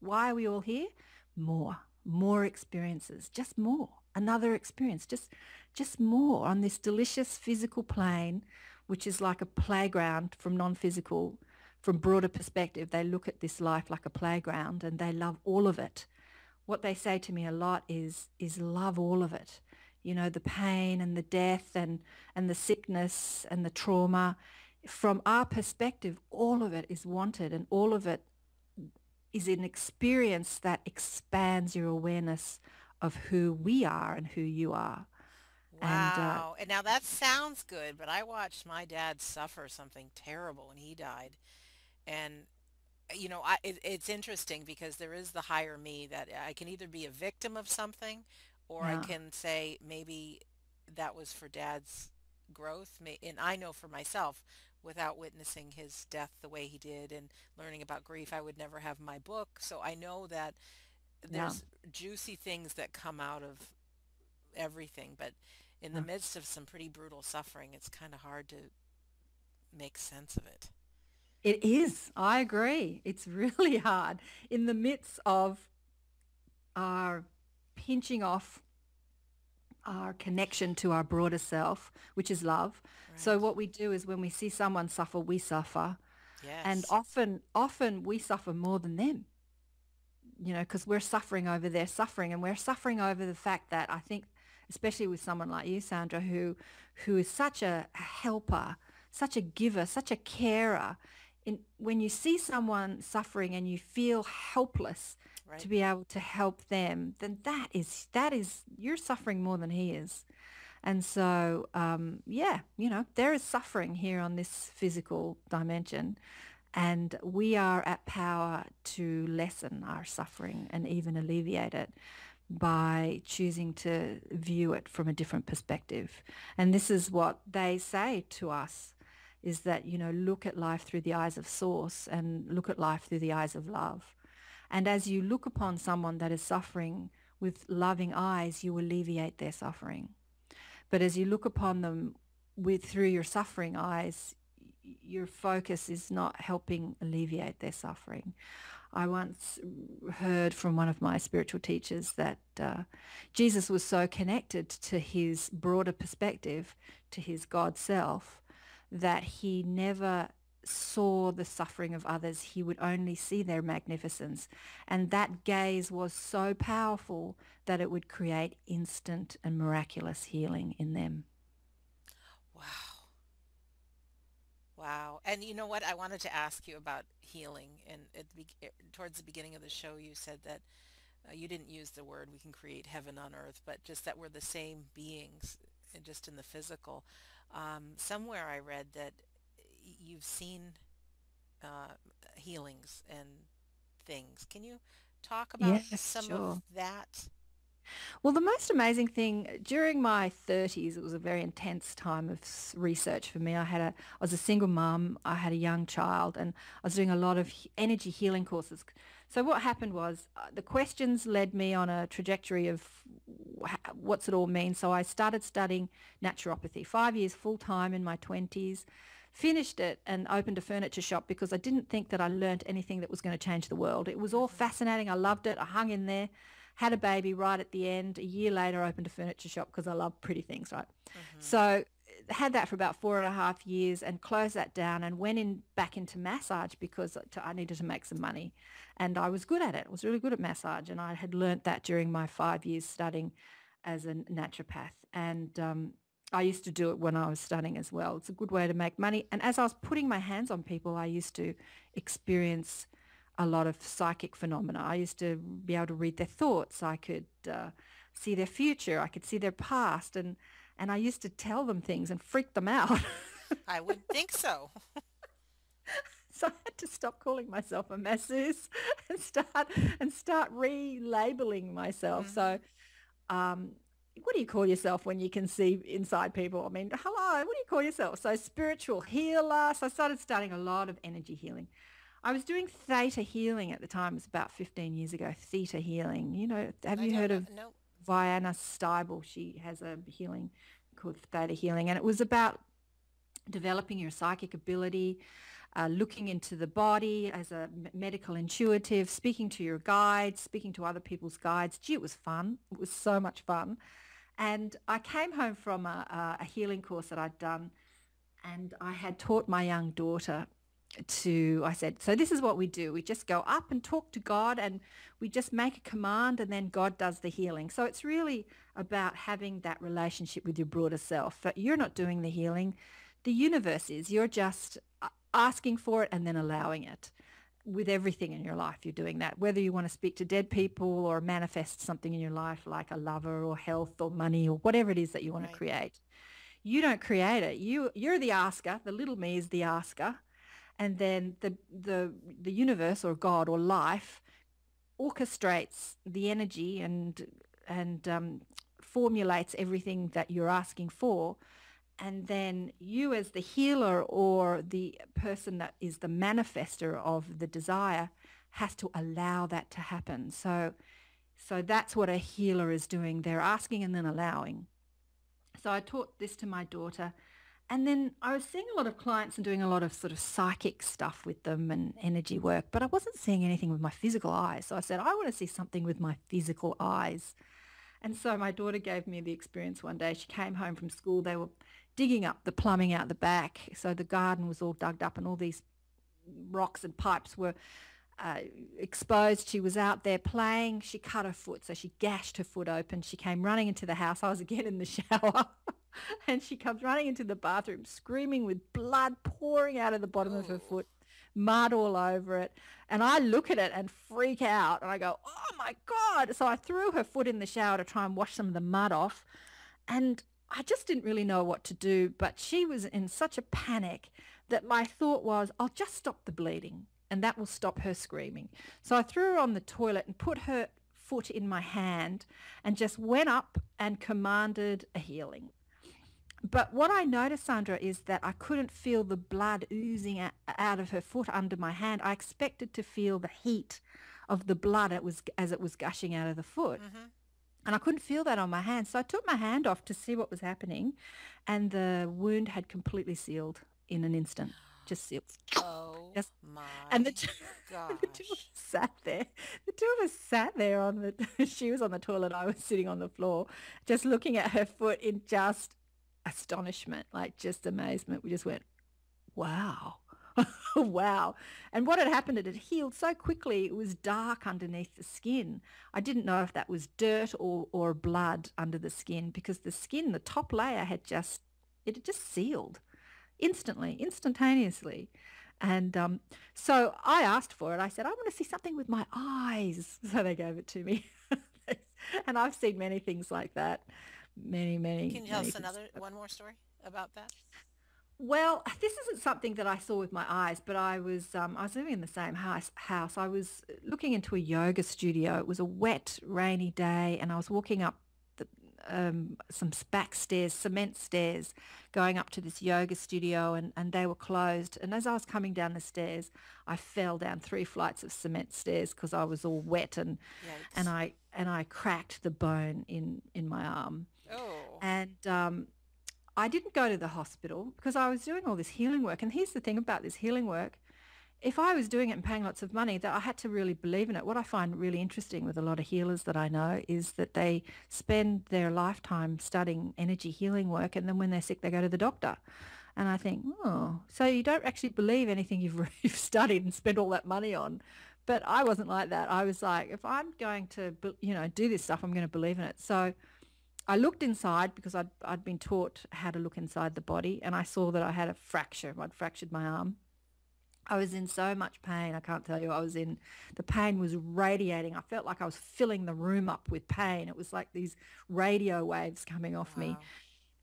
why are we all here? More, more experiences, just more, another experience, just, just more on this delicious physical plane, which is like a playground from non-physical, from broader perspective. They look at this life like a playground and they love all of it. What they say to me a lot is, is love all of it. You know, the pain and the death and, and the sickness and the trauma from our perspective, all of it is wanted and all of it is an experience that expands your awareness of who we are and who you are. And uh, Wow. And now that sounds good, but I watched my dad suffer something terrible when he died. And you know, I it, it's interesting because there is the higher me that I can either be a victim of something or I can say maybe that was for dad's growth. And I know for myself, without witnessing his death the way he did and learning about grief, I would never have my book. So I know that yeah, there's juicy things that come out of everything, but in the midst of some pretty brutal suffering, it's kind of hard to make sense of it. It is. I agree. It's really hard in the midst of our pinching off our connection to our broader self, which is love. So what we do is when we see someone suffer, we suffer. And often, often we suffer more than them, you know, because we're suffering over their suffering and we're suffering over the fact that I think, especially with someone like you, Sandra, who, who is such a helper, such a giver, such a carer. In, when you see someone suffering and you feel helpless to be able to help them, then that is, that is, you're suffering more than he is. And so, um, yeah, you know, there is suffering here on this physical dimension, and we are at power to lessen our suffering and even alleviate it by choosing to view it from a different perspective. And this is what they say to us is that, you know, look at life through the eyes of source and look at life through the eyes of love. And as you look upon someone that is suffering with loving eyes, you alleviate their suffering. But as you look upon them with through your suffering eyes, your focus is not helping alleviate their suffering. I once heard from one of my spiritual teachers that uh, Jesus was so connected to his broader perspective, to his God self, that he never saw the suffering of others. He would only see their magnificence. And that gaze was so powerful that it would create instant and miraculous healing in them. Wow. Wow. And you know what? I wanted to ask you about healing. And at the, be- eh, towards the beginning of the show, you said that uh, you didn't use the word we can create heaven on earth, but just that we're the same beings, uh, just in the physical. Um, somewhere I read that you've seen uh, healings and things. Can you talk about Yes, some of that? Well, the most amazing thing during my 30s, it was a very intense time of research for me. I had a, I was a single mum, I had a young child, and I was doing a lot of energy healing courses. So what happened was uh, the questions led me on a trajectory of wh- what's it all mean. So I started studying naturopathy, five years full time in my 20s, finished it and opened a furniture shop because I didn't think that I learnt anything that was going to change the world. It was all hmm fascinating. I loved it. I hung in there had a baby right at the end. A year later, opened a furniture shop because I love pretty things, right? hmm So had that for about four and a half years and closed that down and went in back into massage because I needed to make some money. And I was good at it. I was really good at massage. And I had learnt that during my five years studying as a naturopath. And um, I used to do it when I was studying as well. It's a good way to make money. And as I was putting my hands on people, I used to experience a lot of psychic phenomena. I used to be able to read their thoughts. I could uh, see their future. I could see their past. And, and I used to tell them things and freak them out. I would think so. so I had to stop calling myself a masseuse and start and start relabeling myself. hmm So um, what do you call yourself when you can see inside people? I mean, hello, what do you call yourself? So spiritual healer. So I started studying a lot of energy healing. I was doing theta healing at the time. It was about 15 years ago. Theta healing. You know, have I you heard know. of No. Vianna Stibal? She has a healing called theta healing, and it was about developing your psychic ability, uh, looking into the body as a medical intuitive, speaking to your guides, speaking to other people's guides. Gee, it was fun. It was so much fun. And I came home from a, a healing course that I'd done and I had taught my young daughter to, I said, so this is what we do. We just go up and talk to God and we just make a command and then God does the healing. So it's really about having that relationship with your broader self. That you're not doing the healing. The universe is. You're just asking for it and then allowing it with everything in your life you're doing that whether you want to speak to dead people or manifest something in your life like a lover or health or money or whatever it is that you want Right. to create you don't create it you you're the asker the little me is the asker and then the the the universe or god or life orchestrates the energy and and um, formulates everything that you're asking for. And then you as the healer or the person that is the manifester of the desire has to allow that to happen. So so that's what a healer is doing. They're asking and then allowing. So i taught this to my daughter and then I was seeing a lot of clients and doing a lot of sort of psychic stuff with them and energy work, but I wasn't seeing anything with my physical eyes. So I said, I want to see something with my physical eyes. And so my daughter gave me the experience one day. She came home from school. They were digging up the plumbing out the back. So the garden was all dug up and all these rocks and pipes were uh, exposed. She was out there playing. She cut her foot. So she gashed her foot open. She came running into the house. I was again in the shower. and she comes running into the bathroom screaming with blood pouring out of the bottom of her oh. foot, mud all over it. And I look at it and freak out and I go, oh my God. So I threw her foot in the shower to try and wash some of the mud off. And I just didn't really know what to do. But she was in such a panic that my thought was, I'll just stop the bleeding and that will stop her screaming. So I threw her on the toilet and put her foot in my hand and just went up and commanded a healing. But what I noticed, Sandra, is that I couldn't feel the blood oozing out of her foot under my hand. I expected to feel the heat of the blood it was, as it was gushing out of the foot. hmm And I couldn't feel that on my hand. So I took my hand off to see what was happening. And the wound had completely sealed in an instant. Just sealed. Oh Yes. my And the, two- the two of us sat there. The two of us sat there on the, she was on the toilet, I was sitting on the floor, just looking at her foot in just astonishment, like just amazement. We just went, wow. wow. And what had happened, it had healed so quickly, it was dark underneath the skin. I didn't know if that was dirt or, or blood under the skin because the skin, the top layer had just, it had just sealed instantly, instantaneously. And um, so I asked for it. I said, I want to see something with my eyes. So they gave it to me. and I've seen many things like that. Many, many. Can you tell us another one more story about that? Well, this isn't something that I saw with my eyes, but I was um, I was living in the same house. House. I was looking into a yoga studio. It was a wet, rainy day, and I was walking up the, um, some back stairs, cement stairs, going up to this yoga studio, and, and they were closed. And as I was coming down the stairs, I fell down three flights of cement stairs because I was all wet, and Yikes. and I and I cracked the bone in in my arm. Oh. And um, I didn't go to the hospital because I was doing all this healing work. And here's the thing about this healing work. If I was doing it and paying lots of money, that I had to really believe in it. What I find really interesting with a lot of healers that I know is that they spend their lifetime studying energy healing work and then when they're sick, they go to the doctor. And I think, oh, so you don't actually believe anything you've, you've studied and spent all that money on. But I wasn't like that. I was like, if I'm going to, you know, do this stuff, I'm going to believe in it. So I looked inside because I'd, I'd been taught how to look inside the body and I saw that I had a fracture. I'd fractured my arm. I was in so much pain. I can't tell you. I was in, the pain was radiating. I felt like I was filling the room up with pain. It was like these radio waves coming off me.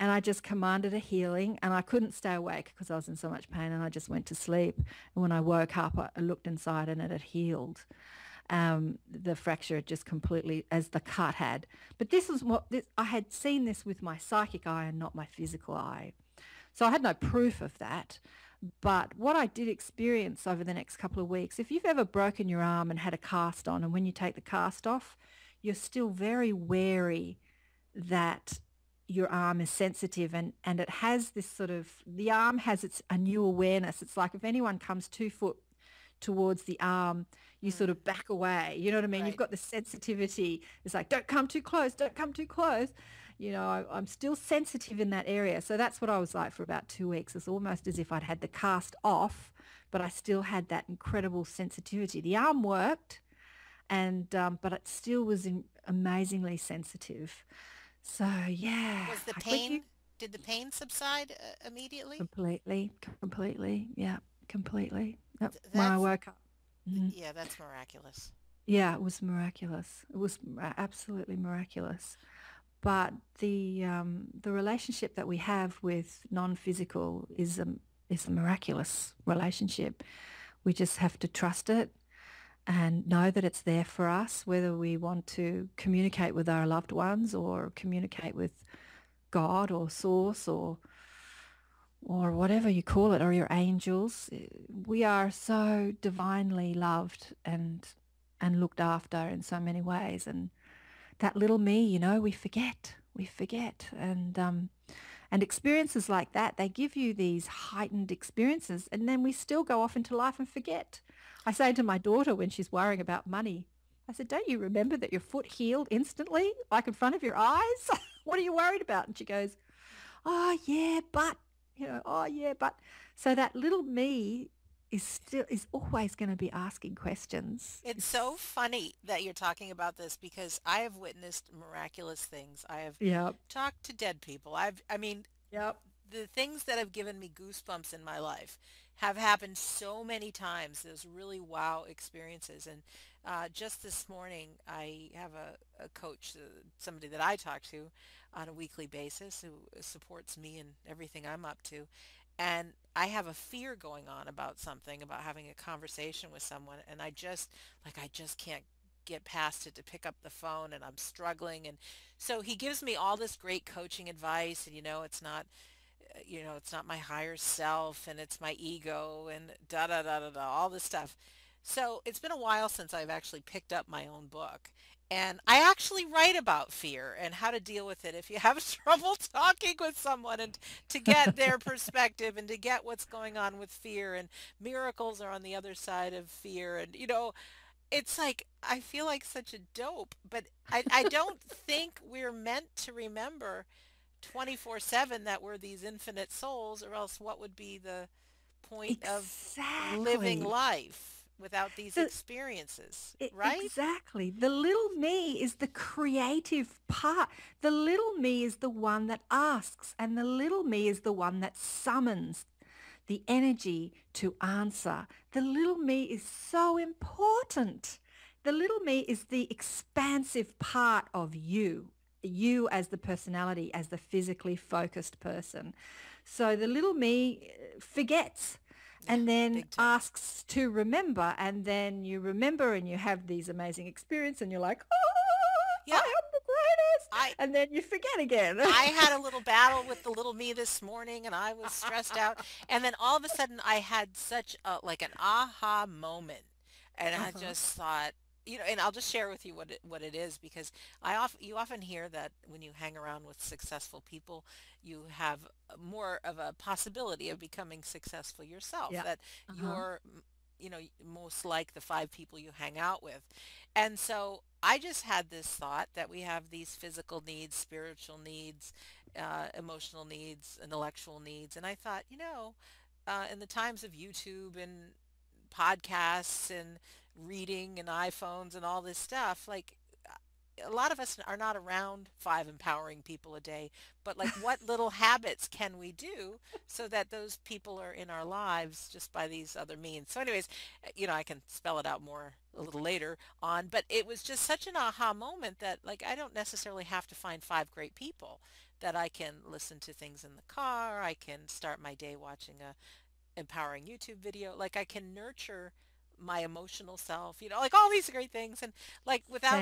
And I just commanded a healing and I couldn't stay awake because I was in so much pain and I just went to sleep. And when I woke up, I I looked inside and it had healed. Um, the fracture just completely as the cut had. But this was what this, I had seen this with my psychic eye and not my physical eye. So I had no proof of that. But what I did experience over the next couple of weeks, if you've ever broken your arm and had a cast on, and when you take the cast off, you're still very wary that your arm is sensitive and, and it has this sort of, the arm has its a new awareness. It's like if anyone comes two foot towards the arm, you mm. sort of back away. You know what I mean? Right. You've got the sensitivity. It's like, don't come too close, don't come too close. You know, I, I'm still sensitive in that area. So that's what I was like for about two weeks. It's almost as if I'd had the cast off, but I still had that incredible sensitivity. The arm worked, and um, but it still was in, amazingly sensitive. So yeah. Was the pain? You, did the pain subside uh, immediately? Completely, completely. Yeah, completely. Yep. when I woke up. Mm-hmm. Yeah, that's miraculous. Yeah, it was miraculous. It was absolutely miraculous. But the um, the relationship that we have with non-physical is a is a miraculous relationship. We just have to trust it and know that it's there for us, whether we want to communicate with our loved ones or communicate with God or Source or or whatever you call it, or your angels. We are so divinely loved and and looked after in so many ways. And that little me, you know, we forget, we forget, and um, and experiences like that, they give you these heightened experiences, and then we still go off into life and forget. I say to my daughter when she's worrying about money, I said, don't you remember that your foot healed instantly, like in front of your eyes? what are you worried about? And she goes, oh, yeah, but, you know, oh, yeah, but. So that little me is still is always going to be asking questions. It's so funny that you're talking about this because I have witnessed miraculous things. I have yep. talked to dead people. I've I mean, yep. the things that have given me goosebumps in my life have happened so many times. Those really wow experiences. And uh, just this morning, I have a, a coach, uh, somebody that I talk to on a weekly basis who supports me and everything I'm up to. And I have a fear going on about something, about having a conversation with someone. And I just, like, I just can't get past it to pick up the phone and I'm struggling. And so he gives me all this great coaching advice. And, you know, it's not, Uh, you know, it's not my higher self and it's my ego and da da da da da, all this stuff. So it's been a while since I've actually picked up my own book. And I actually write about fear and how to deal with it if you have trouble talking with someone and to get their perspective and to get what's going on with fear and miracles are on the other side of fear and you know it's like I feel like such a dope, but I, I don't think we're meant to remember 24/7 that we're these infinite souls or else what would be the point exactly. of living life without these the, experiences, right? Exactly. The little me is the creative part. The little me is the one that asks and the little me is the one that summons the energy to answer. The little me is so important. The little me is the expansive part of you you as the personality, as the physically focused person. So the little me uh, forgets and then asks to remember and then you remember and you have these amazing experiences and you're like, oh, yeah. I am the greatest. I, and then you forget again. I had a little battle with the little me this morning and I was stressed out. And then all of a sudden I had such a, like an aha moment. And uh-huh. I just thought, you know, and I'll just share with you what it, what it is because I off, you often hear that when you hang around with successful people, you have more of a possibility of becoming successful yourself. Yeah. That uh-huh. you're, you know, most like the five people you hang out with. And so I just had this thought that we have these physical needs, spiritual needs, uh, emotional needs, intellectual needs. And I thought, you know, uh, in the times of YouTube and podcasts and reading and iPhones and all this stuff, like a lot of us are not around five empowering people a day, but like what little habits can we do so that those people are in our lives just by these other means? So anyways, eh, you know, I can spell it out more a little later on, but it was just such an aha moment that like I don't necessarily have to find five great people that I can listen to things in the car. I can start my day watching a empowering YouTube video. Like I can nurture my emotional self, you know, like all these great things. And like without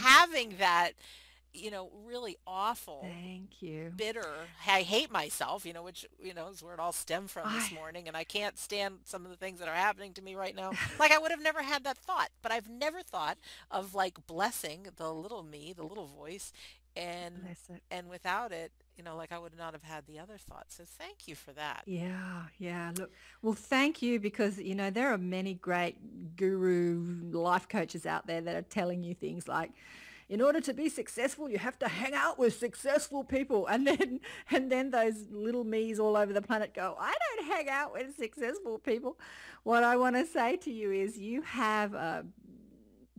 having that, you know, really awful, Thank you. bitter, I hate myself, you know, which, you know, is where it all stemmed from this morning. And I can't stand some of the things that are happening to me right now. Like I would have never had that thought, but I've never thought of like blessing the little me, the little voice. And, and without it, you know, like I would not have had the other thoughts. So thank you for that. Yeah, yeah. Look, well, thank you because, you know, there are many great guru life coaches out there that are telling you things like, in order to be successful, you have to hang out with successful people. And then, and then those little me's all over the planet go, I don't hang out with successful people. What I want to say to you is you have a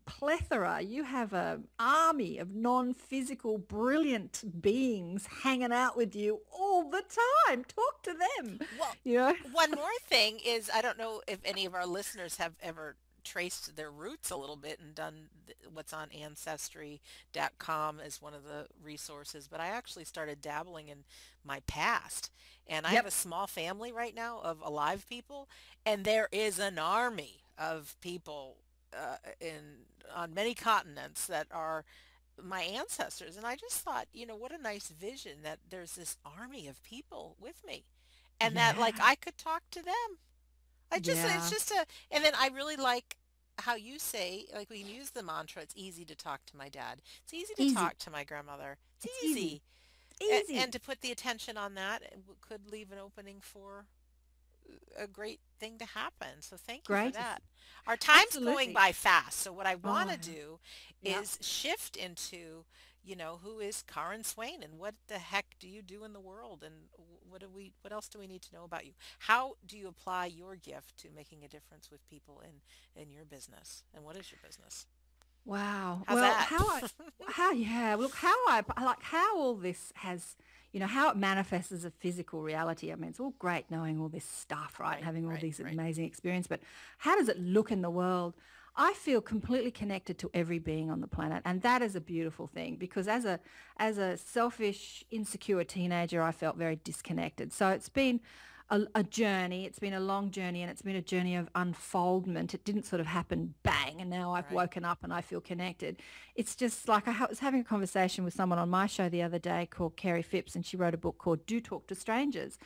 plethora. You have an army of non-physical, brilliant beings hanging out with you all the time. Talk to them. Well, You know? one more thing is I don't know if any of our listeners have ever traced their roots a little bit and done what's on ancestry.com as one of the resources, but I actually started dabbling in my past. And I have a small family right now of alive people, and there is an army of people uh, in on many continents that are my ancestors. And I just thought, you know, what a nice vision that there's this army of people with me and that like I could talk to them. I just it's just a and then I really like how you say like we can use the mantra it's easy to talk to my dad. It's easy to Easy. talk to my grandmother. It's It's easy. easy. And, and to put the attention on that it could leave an opening for a great thing to happen. So thank you for that. Our time's going Absolutely. by fast. So what I want to Oh, do yeah. is shift into, you know, who is Karen Swain and what the heck do you do in the world and wh- what do we what else do we need to know about you? How do you apply your gift to making a difference with people in in your business? And what is your business? Wow. How's Well, that? how I, how yeah, look how I like how all this has, you know, how it manifests as a physical reality. I mean, it's all great knowing all this stuff, right? Right, Having all right, these right. amazing experience, but how does it look in the world? I feel completely connected to every being on the planet, and that is a beautiful thing because as a as a selfish, insecure teenager, I felt very disconnected. So it's been a, a journey. It's been a long journey, and it's been a journey of unfoldment. It didn't sort of happen bang, and now I've Right. woken up and I feel connected. It's just like I ha- was having a conversation with someone on my show the other day called Kerry Phipps, and she wrote a book called Do Talk to Strangers,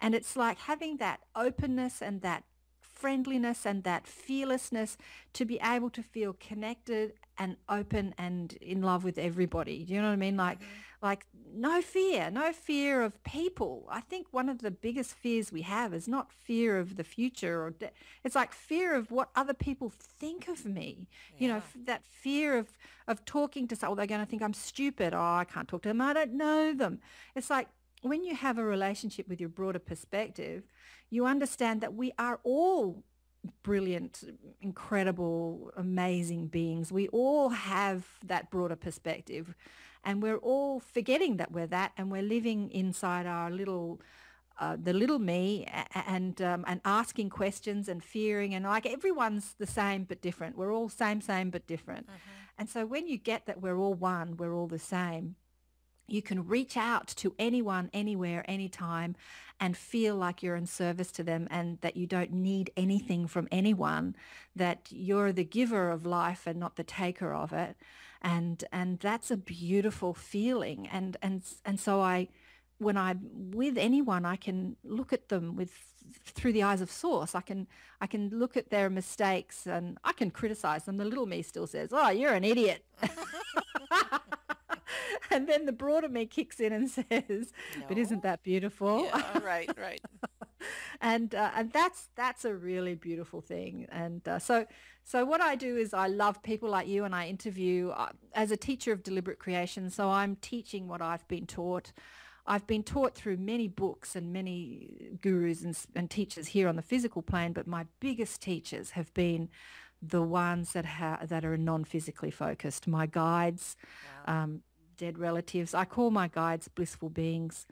and it's like having that openness and that friendliness and that fearlessness to be able to feel connected and open and in love with everybody. Do you know what I mean? Like, mm-hmm. like no fear, no fear of people. I think one of the biggest fears we have is not fear of the future or de- it's like fear of what other people think of me. You know, f- that fear of of talking to someone, oh, they're going to think I'm stupid. Oh, I can't talk to them. I don't know them. It's like when you have a relationship with your broader perspective, you understand that we are all brilliant, incredible, amazing beings. We all have that broader perspective and we're all forgetting that we're that and we're living inside our little uh, the little me and um, and asking questions and fearing and like everyone's the same but different. We're all same same but different. And so when you get that we're all one, we're all the same, you can reach out to anyone, anywhere, anytime, and feel like you're in service to them and that you don't need anything from anyone, that you're the giver of life and not the taker of it. And, and that's a beautiful feeling. And, and, and so I, when I'm with anyone, I can look at them with through the eyes of source. I can I can look at their mistakes and I can criticize them. The little me still says, "Oh, you're an idiot." and then the broader me kicks in and says, "But isn't that beautiful?" Yeah, right, right. And uh, and that's that's a really beautiful thing. And uh, so so what I do is I love people like you, and I interview uh, as a teacher of deliberate creation. So I'm teaching what I've been taught. I've been taught through many books and many gurus and, and teachers here on the physical plane, but my biggest teachers have been the ones that ha- that are non-physically focused. My guides, Wow. um, dead relatives. I call my guides blissful beings,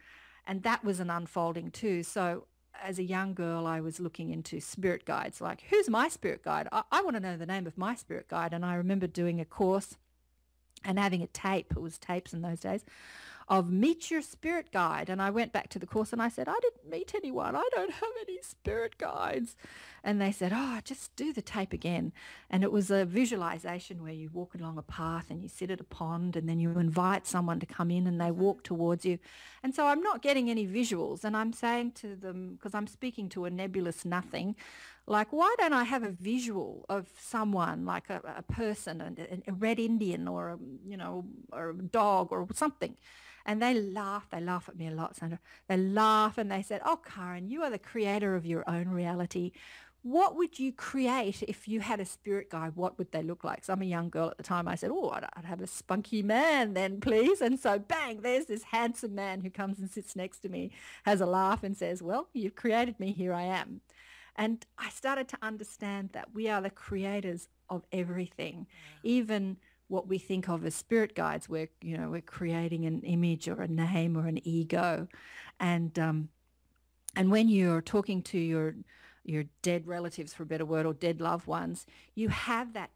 and that was an unfolding too. So as a young girl, I was looking into spirit guides, like who's my spirit guide? I, I want to know the name of my spirit guide, and I remember doing a course and having a tape. It was tapes in those days of meet your spirit guide. And I went back to the course and I said, I didn't meet anyone. I don't have any spirit guides. And they said, oh, just do the tape again. And it was a visualization where you walk along a path and you sit at a pond and then you invite someone to come in and they walk mm-hmm. towards you. And so I'm not getting any visuals. And I'm saying to them, because I'm speaking to a nebulous nothing, like, why don't I have a visual of someone, like a, a person, a, a red Indian or, a, you know, or a dog or something? And they laugh. They laugh at me a lot, Sandra. They laugh and they said, oh, Karen, you are the creator of your own reality. What would you create if you had a spirit guide? What would they look like? So I'm a young girl at the time. I said, oh, I'd, I'd have a spunky man then, please. And so bang, there's this handsome man who comes and sits next to me, has a laugh and says, well, you've created me. Here I am. And I started to understand that we are the creators of everything, even what we think of as spirit guides. We're, you know, we're creating an image or a name or an ego. And, um, and when you're talking to your, your dead relatives, for a better word, or dead loved ones, you have that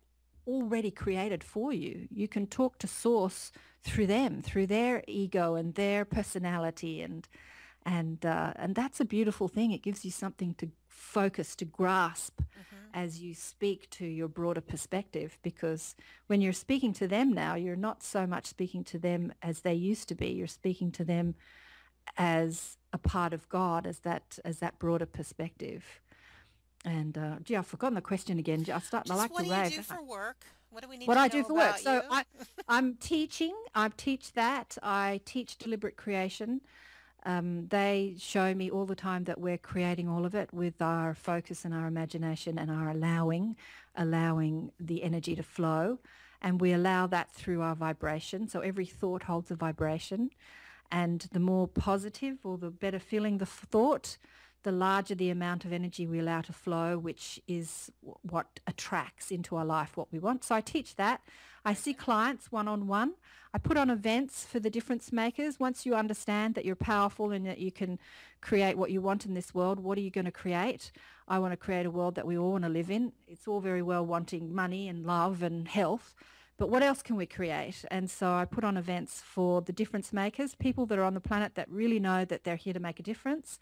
already created for you. You can talk to source through them, through their ego and their personality and and uh, and that's a beautiful thing. It gives you something to focus, to grasp mm-hmm. as you speak to your broader perspective. Because when you're speaking to them now, you're not so much speaking to them as they used to be. You're speaking to them as a part of God, as that as that broader perspective. And uh, gee, I've forgotten the question again. I start. Just I like what to do rag. you do for work? What do we need what I do for work? So I, I'm teaching. I teach that. I teach deliberate creation. Um, they show me all the time that we're creating all of it with our focus and our imagination and our allowing, allowing the energy to flow. And we allow that through our vibration. So every thought holds a vibration. And the more positive or the better feeling the thought, the larger the amount of energy we allow to flow, which is what attracts into our life what we want. So I teach that. I see clients one-on-one. I put on events for the difference makers. Once you understand that you're powerful and that you can create what you want in this world, what are you going to create? I want to create a world that we all want to live in. It's all very well wanting money and love and health, but what else can we create? And so I put on events for the difference makers, people that are on the planet that really know that they're here to make a difference.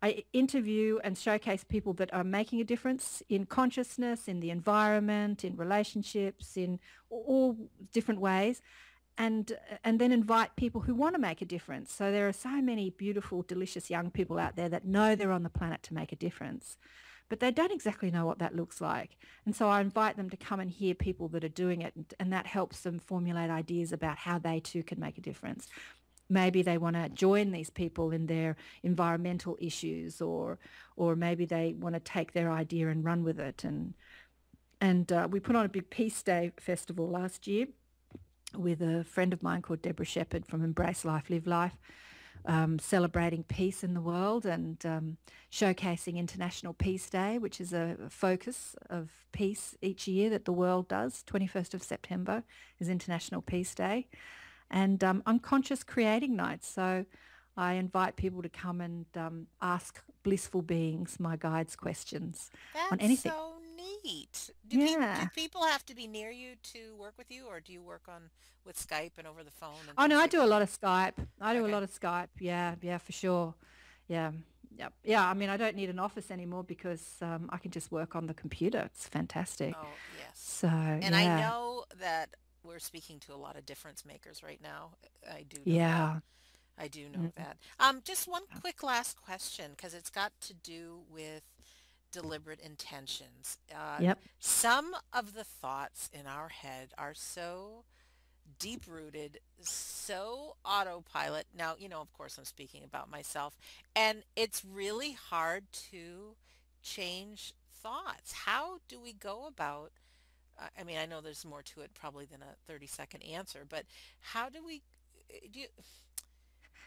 I interview and showcase people that are making a difference in consciousness, in the environment, in relationships, in all different ways. And, and then invite people who want to make a difference. So there are so many beautiful, delicious young people out there that know they're on the planet to make a difference but they don't exactly know what that looks like. And so I invite them to come and hear people that are doing it, and, and, that helps them formulate ideas about how they too can make a difference maybe they want to join these people in their environmental issues or or maybe they want to take their idea and run with it and and uh, we put on a big peace day festival last year with a friend of mine called Deborah Shepherd from Embrace Life Live Life um, celebrating peace in the world and um, showcasing International Peace Day, which is a focus of peace each year that the world does. 21st of September is International Peace Day and um, unconscious creating nights. So I invite people to come and um, ask blissful beings, my guides, questions That's on anything. so neat. Do, yeah. pe- do people have to be near you to work with you, or do you work on with Skype and over the phone? oh no, I do a lot of Skype. I do okay. a lot of Skype. Yeah, yeah, for sure. Yeah. Yep. Yeah, I mean, I don't need an office anymore because um, I can just work on the computer. It's fantastic. Oh, yes. So, and yeah. I know that we're speaking to a lot of difference makers right now. I do. yeah. That. I do know mm-hmm. that. Um, just one quick last question because it's got to do with deliberate intentions. Uh, yep. Some of the thoughts in our head are so deep rooted, so autopilot. Now, you know, of course, I'm speaking about myself, and it's really hard to change thoughts. How do we go about I mean, I know there's more to it probably than a 30 second answer, but how do we eh, do you,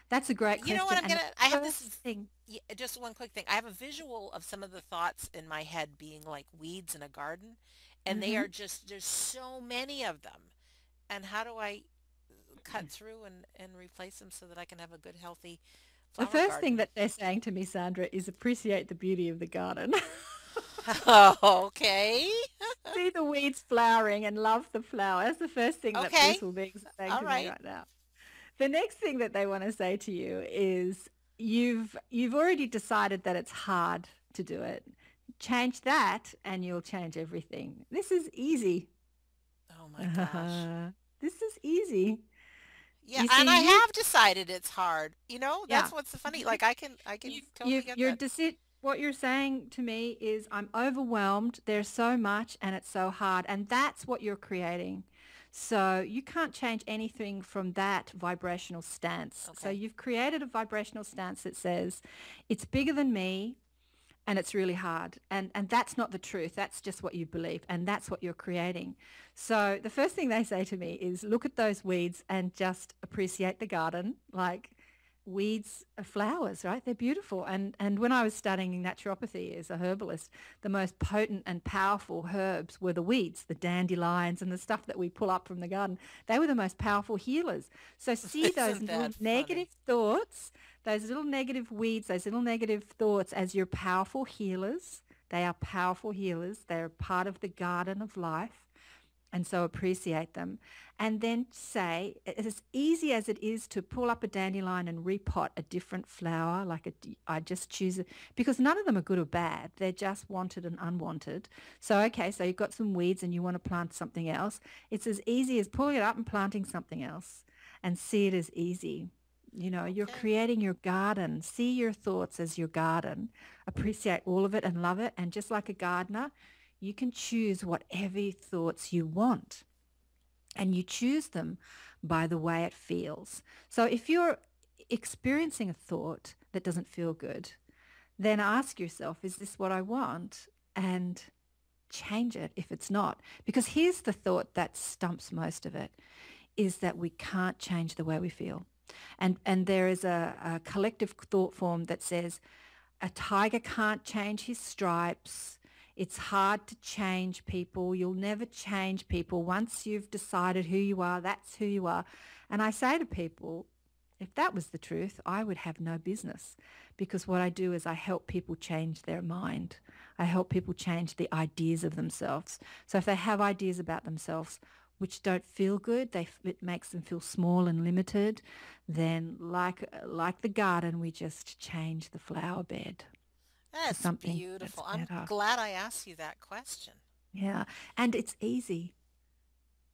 that's a great question. You know what I'm gonna? I have this thing. Yeah, just one quick thing. I have a visual of some of the thoughts in my head being like weeds in a garden, and mm-hmm. they are just there's so many of them. And how do I cut through and and replace them so that I can have a good healthy? the first garden? thing that they're saying to me, Sandra, is appreciate the beauty of the garden. okay. See the weeds flowering and love the flower. That's the first thing okay. that Bruce will be saying All to right. me right now. The next thing that they want to say to you is you've you've already decided that it's hard to do it. Change that and you'll change everything. This is easy. Oh my gosh. this is easy. Yeah, and I have decided it's hard. You know, that's yeah. what's funny. Like I can, I can you, totally get you're that. Deci- what you're saying to me is I'm overwhelmed. There's so much and it's so hard. And that's what you're creating. So you can't change anything from that vibrational stance. Okay. So you've created a vibrational stance that says it's bigger than me and it's really hard. And and that's not the truth. That's just what you believe and that's what you're creating. So the first thing they say to me is look at those weeds and just appreciate the garden. Like weeds are flowers, right? They're beautiful. And and when I was studying naturopathy as a herbalist, the most potent and powerful herbs were the weeds, the dandelions and the stuff that we pull up from the garden. They were the most powerful healers. So see those negative thoughts, those little negative weeds, those little negative thoughts as your powerful healers. They are powerful healers. They're part of the garden of life and so appreciate them. And then say, as easy as it is to pull up a dandelion and repot a different flower, like a, I just choose it, because none of them are good or bad. They're just wanted and unwanted. So, okay, so you've got some weeds and you want to plant something else. It's as easy as pulling it up and planting something else and see it as easy. You know, you're creating your garden. See your thoughts as your garden. Appreciate all of it and love it. And just like a gardener, you can choose whatever thoughts you want. And you choose them by the way it feels. So if you're experiencing a thought that doesn't feel good, then ask yourself, is this what I want? And change it if it's not. Because here's the thought that stumps most of it, is that we can't change the way we feel. And, and there is a, a collective thought form that says, a tiger can't change his stripes, it's hard to change people. You'll never change people. Once you've decided who you are, that's who you are. And I say to people, if that was the truth, I would have no business because what I do is I help people change their mind. I help people change the ideas of themselves. So if they have ideas about themselves which don't feel good, they, it makes them feel small and limited, then like, like the garden, we just change the flower bed. That's something beautiful. That's I'm glad I asked you that question. Yeah. And it's easy.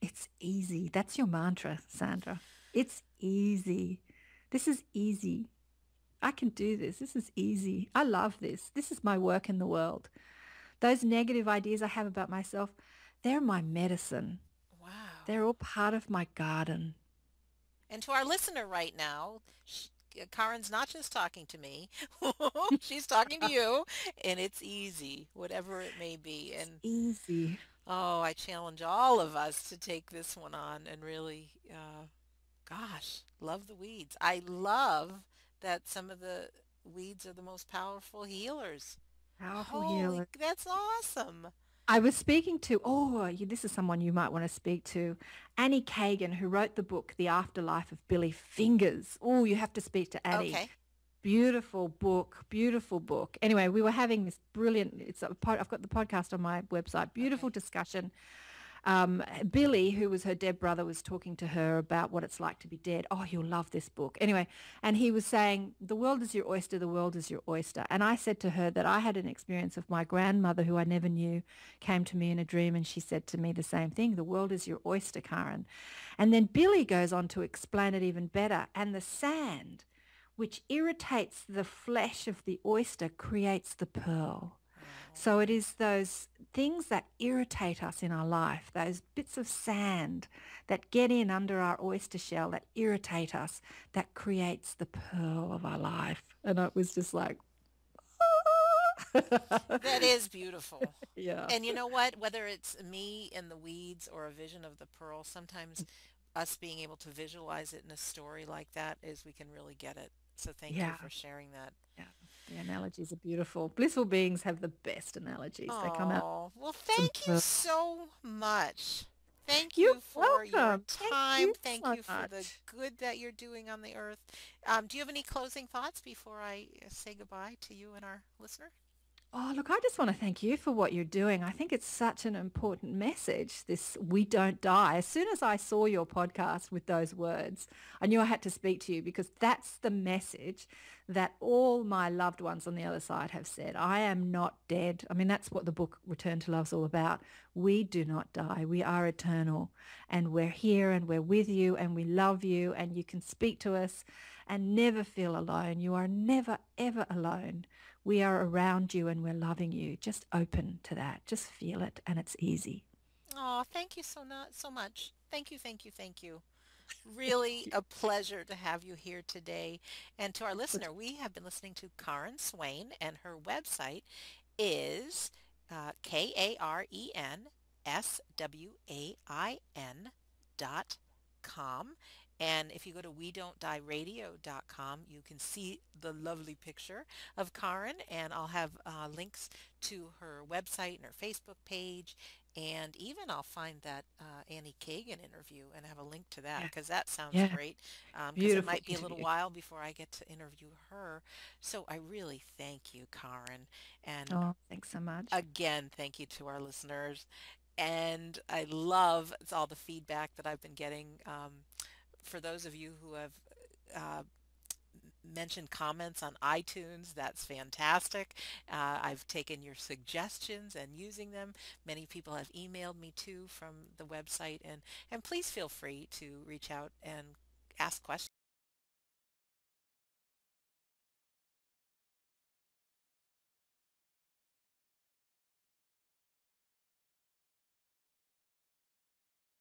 It's easy. That's your mantra, Sandra. It's easy. This is easy. I can do this. This is easy. I love this. This is my work in the world. Those negative ideas I have about myself, they're my medicine. Wow. They're all part of my garden. And to our listener right now, Karen's not just talking to me. She's talking to you and it's easy, whatever it may be. And easy. Oh, I challenge all of us to take this one on and really, uh, gosh, love the weeds. I love that some of the weeds are the most powerful healers. Powerful Holy, healers. That's awesome. I was speaking to, oh, uh, this is someone you might want to speak to, Annie Kagan, who wrote the book, The Afterlife of Billy Fingers. Oh, you have to speak to Annie. Okay. Beautiful book, beautiful book. Anyway, we were having this brilliant, it's a pod, I've got the podcast on my website, beautiful okay. discussion um, Billy, who was her dead brother, was talking to her about what it's like to be dead. Oh, you'll love this book. Anyway, and he was saying, the world is your oyster, the world is your oyster. And I said to her that I had an experience of my grandmother, who I never knew, came to me in a dream and she said to me the same thing, the world is your oyster, Karen. And then Billy goes on to explain it even better. And the sand, which irritates the flesh of the oyster, creates the pearl. So it is those things that irritate us in our life, those bits of sand that get in under our oyster shell that irritate us, that creates the pearl of our life. And it was just like, that is beautiful. Yeah. And you know what? Whether it's me in the weeds or a vision of the pearl, sometimes us being able to visualize it in a story like that is we can really get it. So thank yeah. you for sharing that. Yeah. The analogies are beautiful. Blissful beings have the best analogies. Aww. They come out. Well, thank you so much. Thank you you're for welcome. your time. Thank thank you, so you for the good that you're doing on the earth. Um, do you have any closing thoughts before I say goodbye to you and our listener? Oh, look, I just want to thank you for what you're doing. I think it's such an important message, this we don't die. As soon as I saw your podcast with those words, I knew I had to speak to you because that's the message that all my loved ones on the other side have said. I am not dead. I mean, that's what the book Return to Love is all about. We do not die. We are eternal and we're here and we're with you and we love you and you can speak to us and never feel alone. You are never, ever alone we are around you and we're loving you. Just open to that. Just feel it and it's easy. Oh, thank you so not so much. Thank you, thank you, thank you. Really a pleasure to have you here today. And to our listener, we have been listening to Karen Swain and her website is uh, K-A-R-E-N S-W-A-I-N dot com. And if you go to we don't die radio.com, you can see the lovely picture of Karen, and I'll have uh, links to her website and her Facebook page. And even I'll find that uh, Annie Kagan interview and have a link to that because yeah. that sounds yeah. great. Because um, it might be a little while before I get to interview her. So I really thank you, Karen. And oh, thanks so much. Again, thank you to our listeners. And I love all the feedback that I've been getting. Um, for those of you who have uh, mentioned comments on iTunes. That's fantastic. Uh, I've taken your suggestions and using them. Many people have emailed me too from the website and, and please feel free to reach out and ask questions.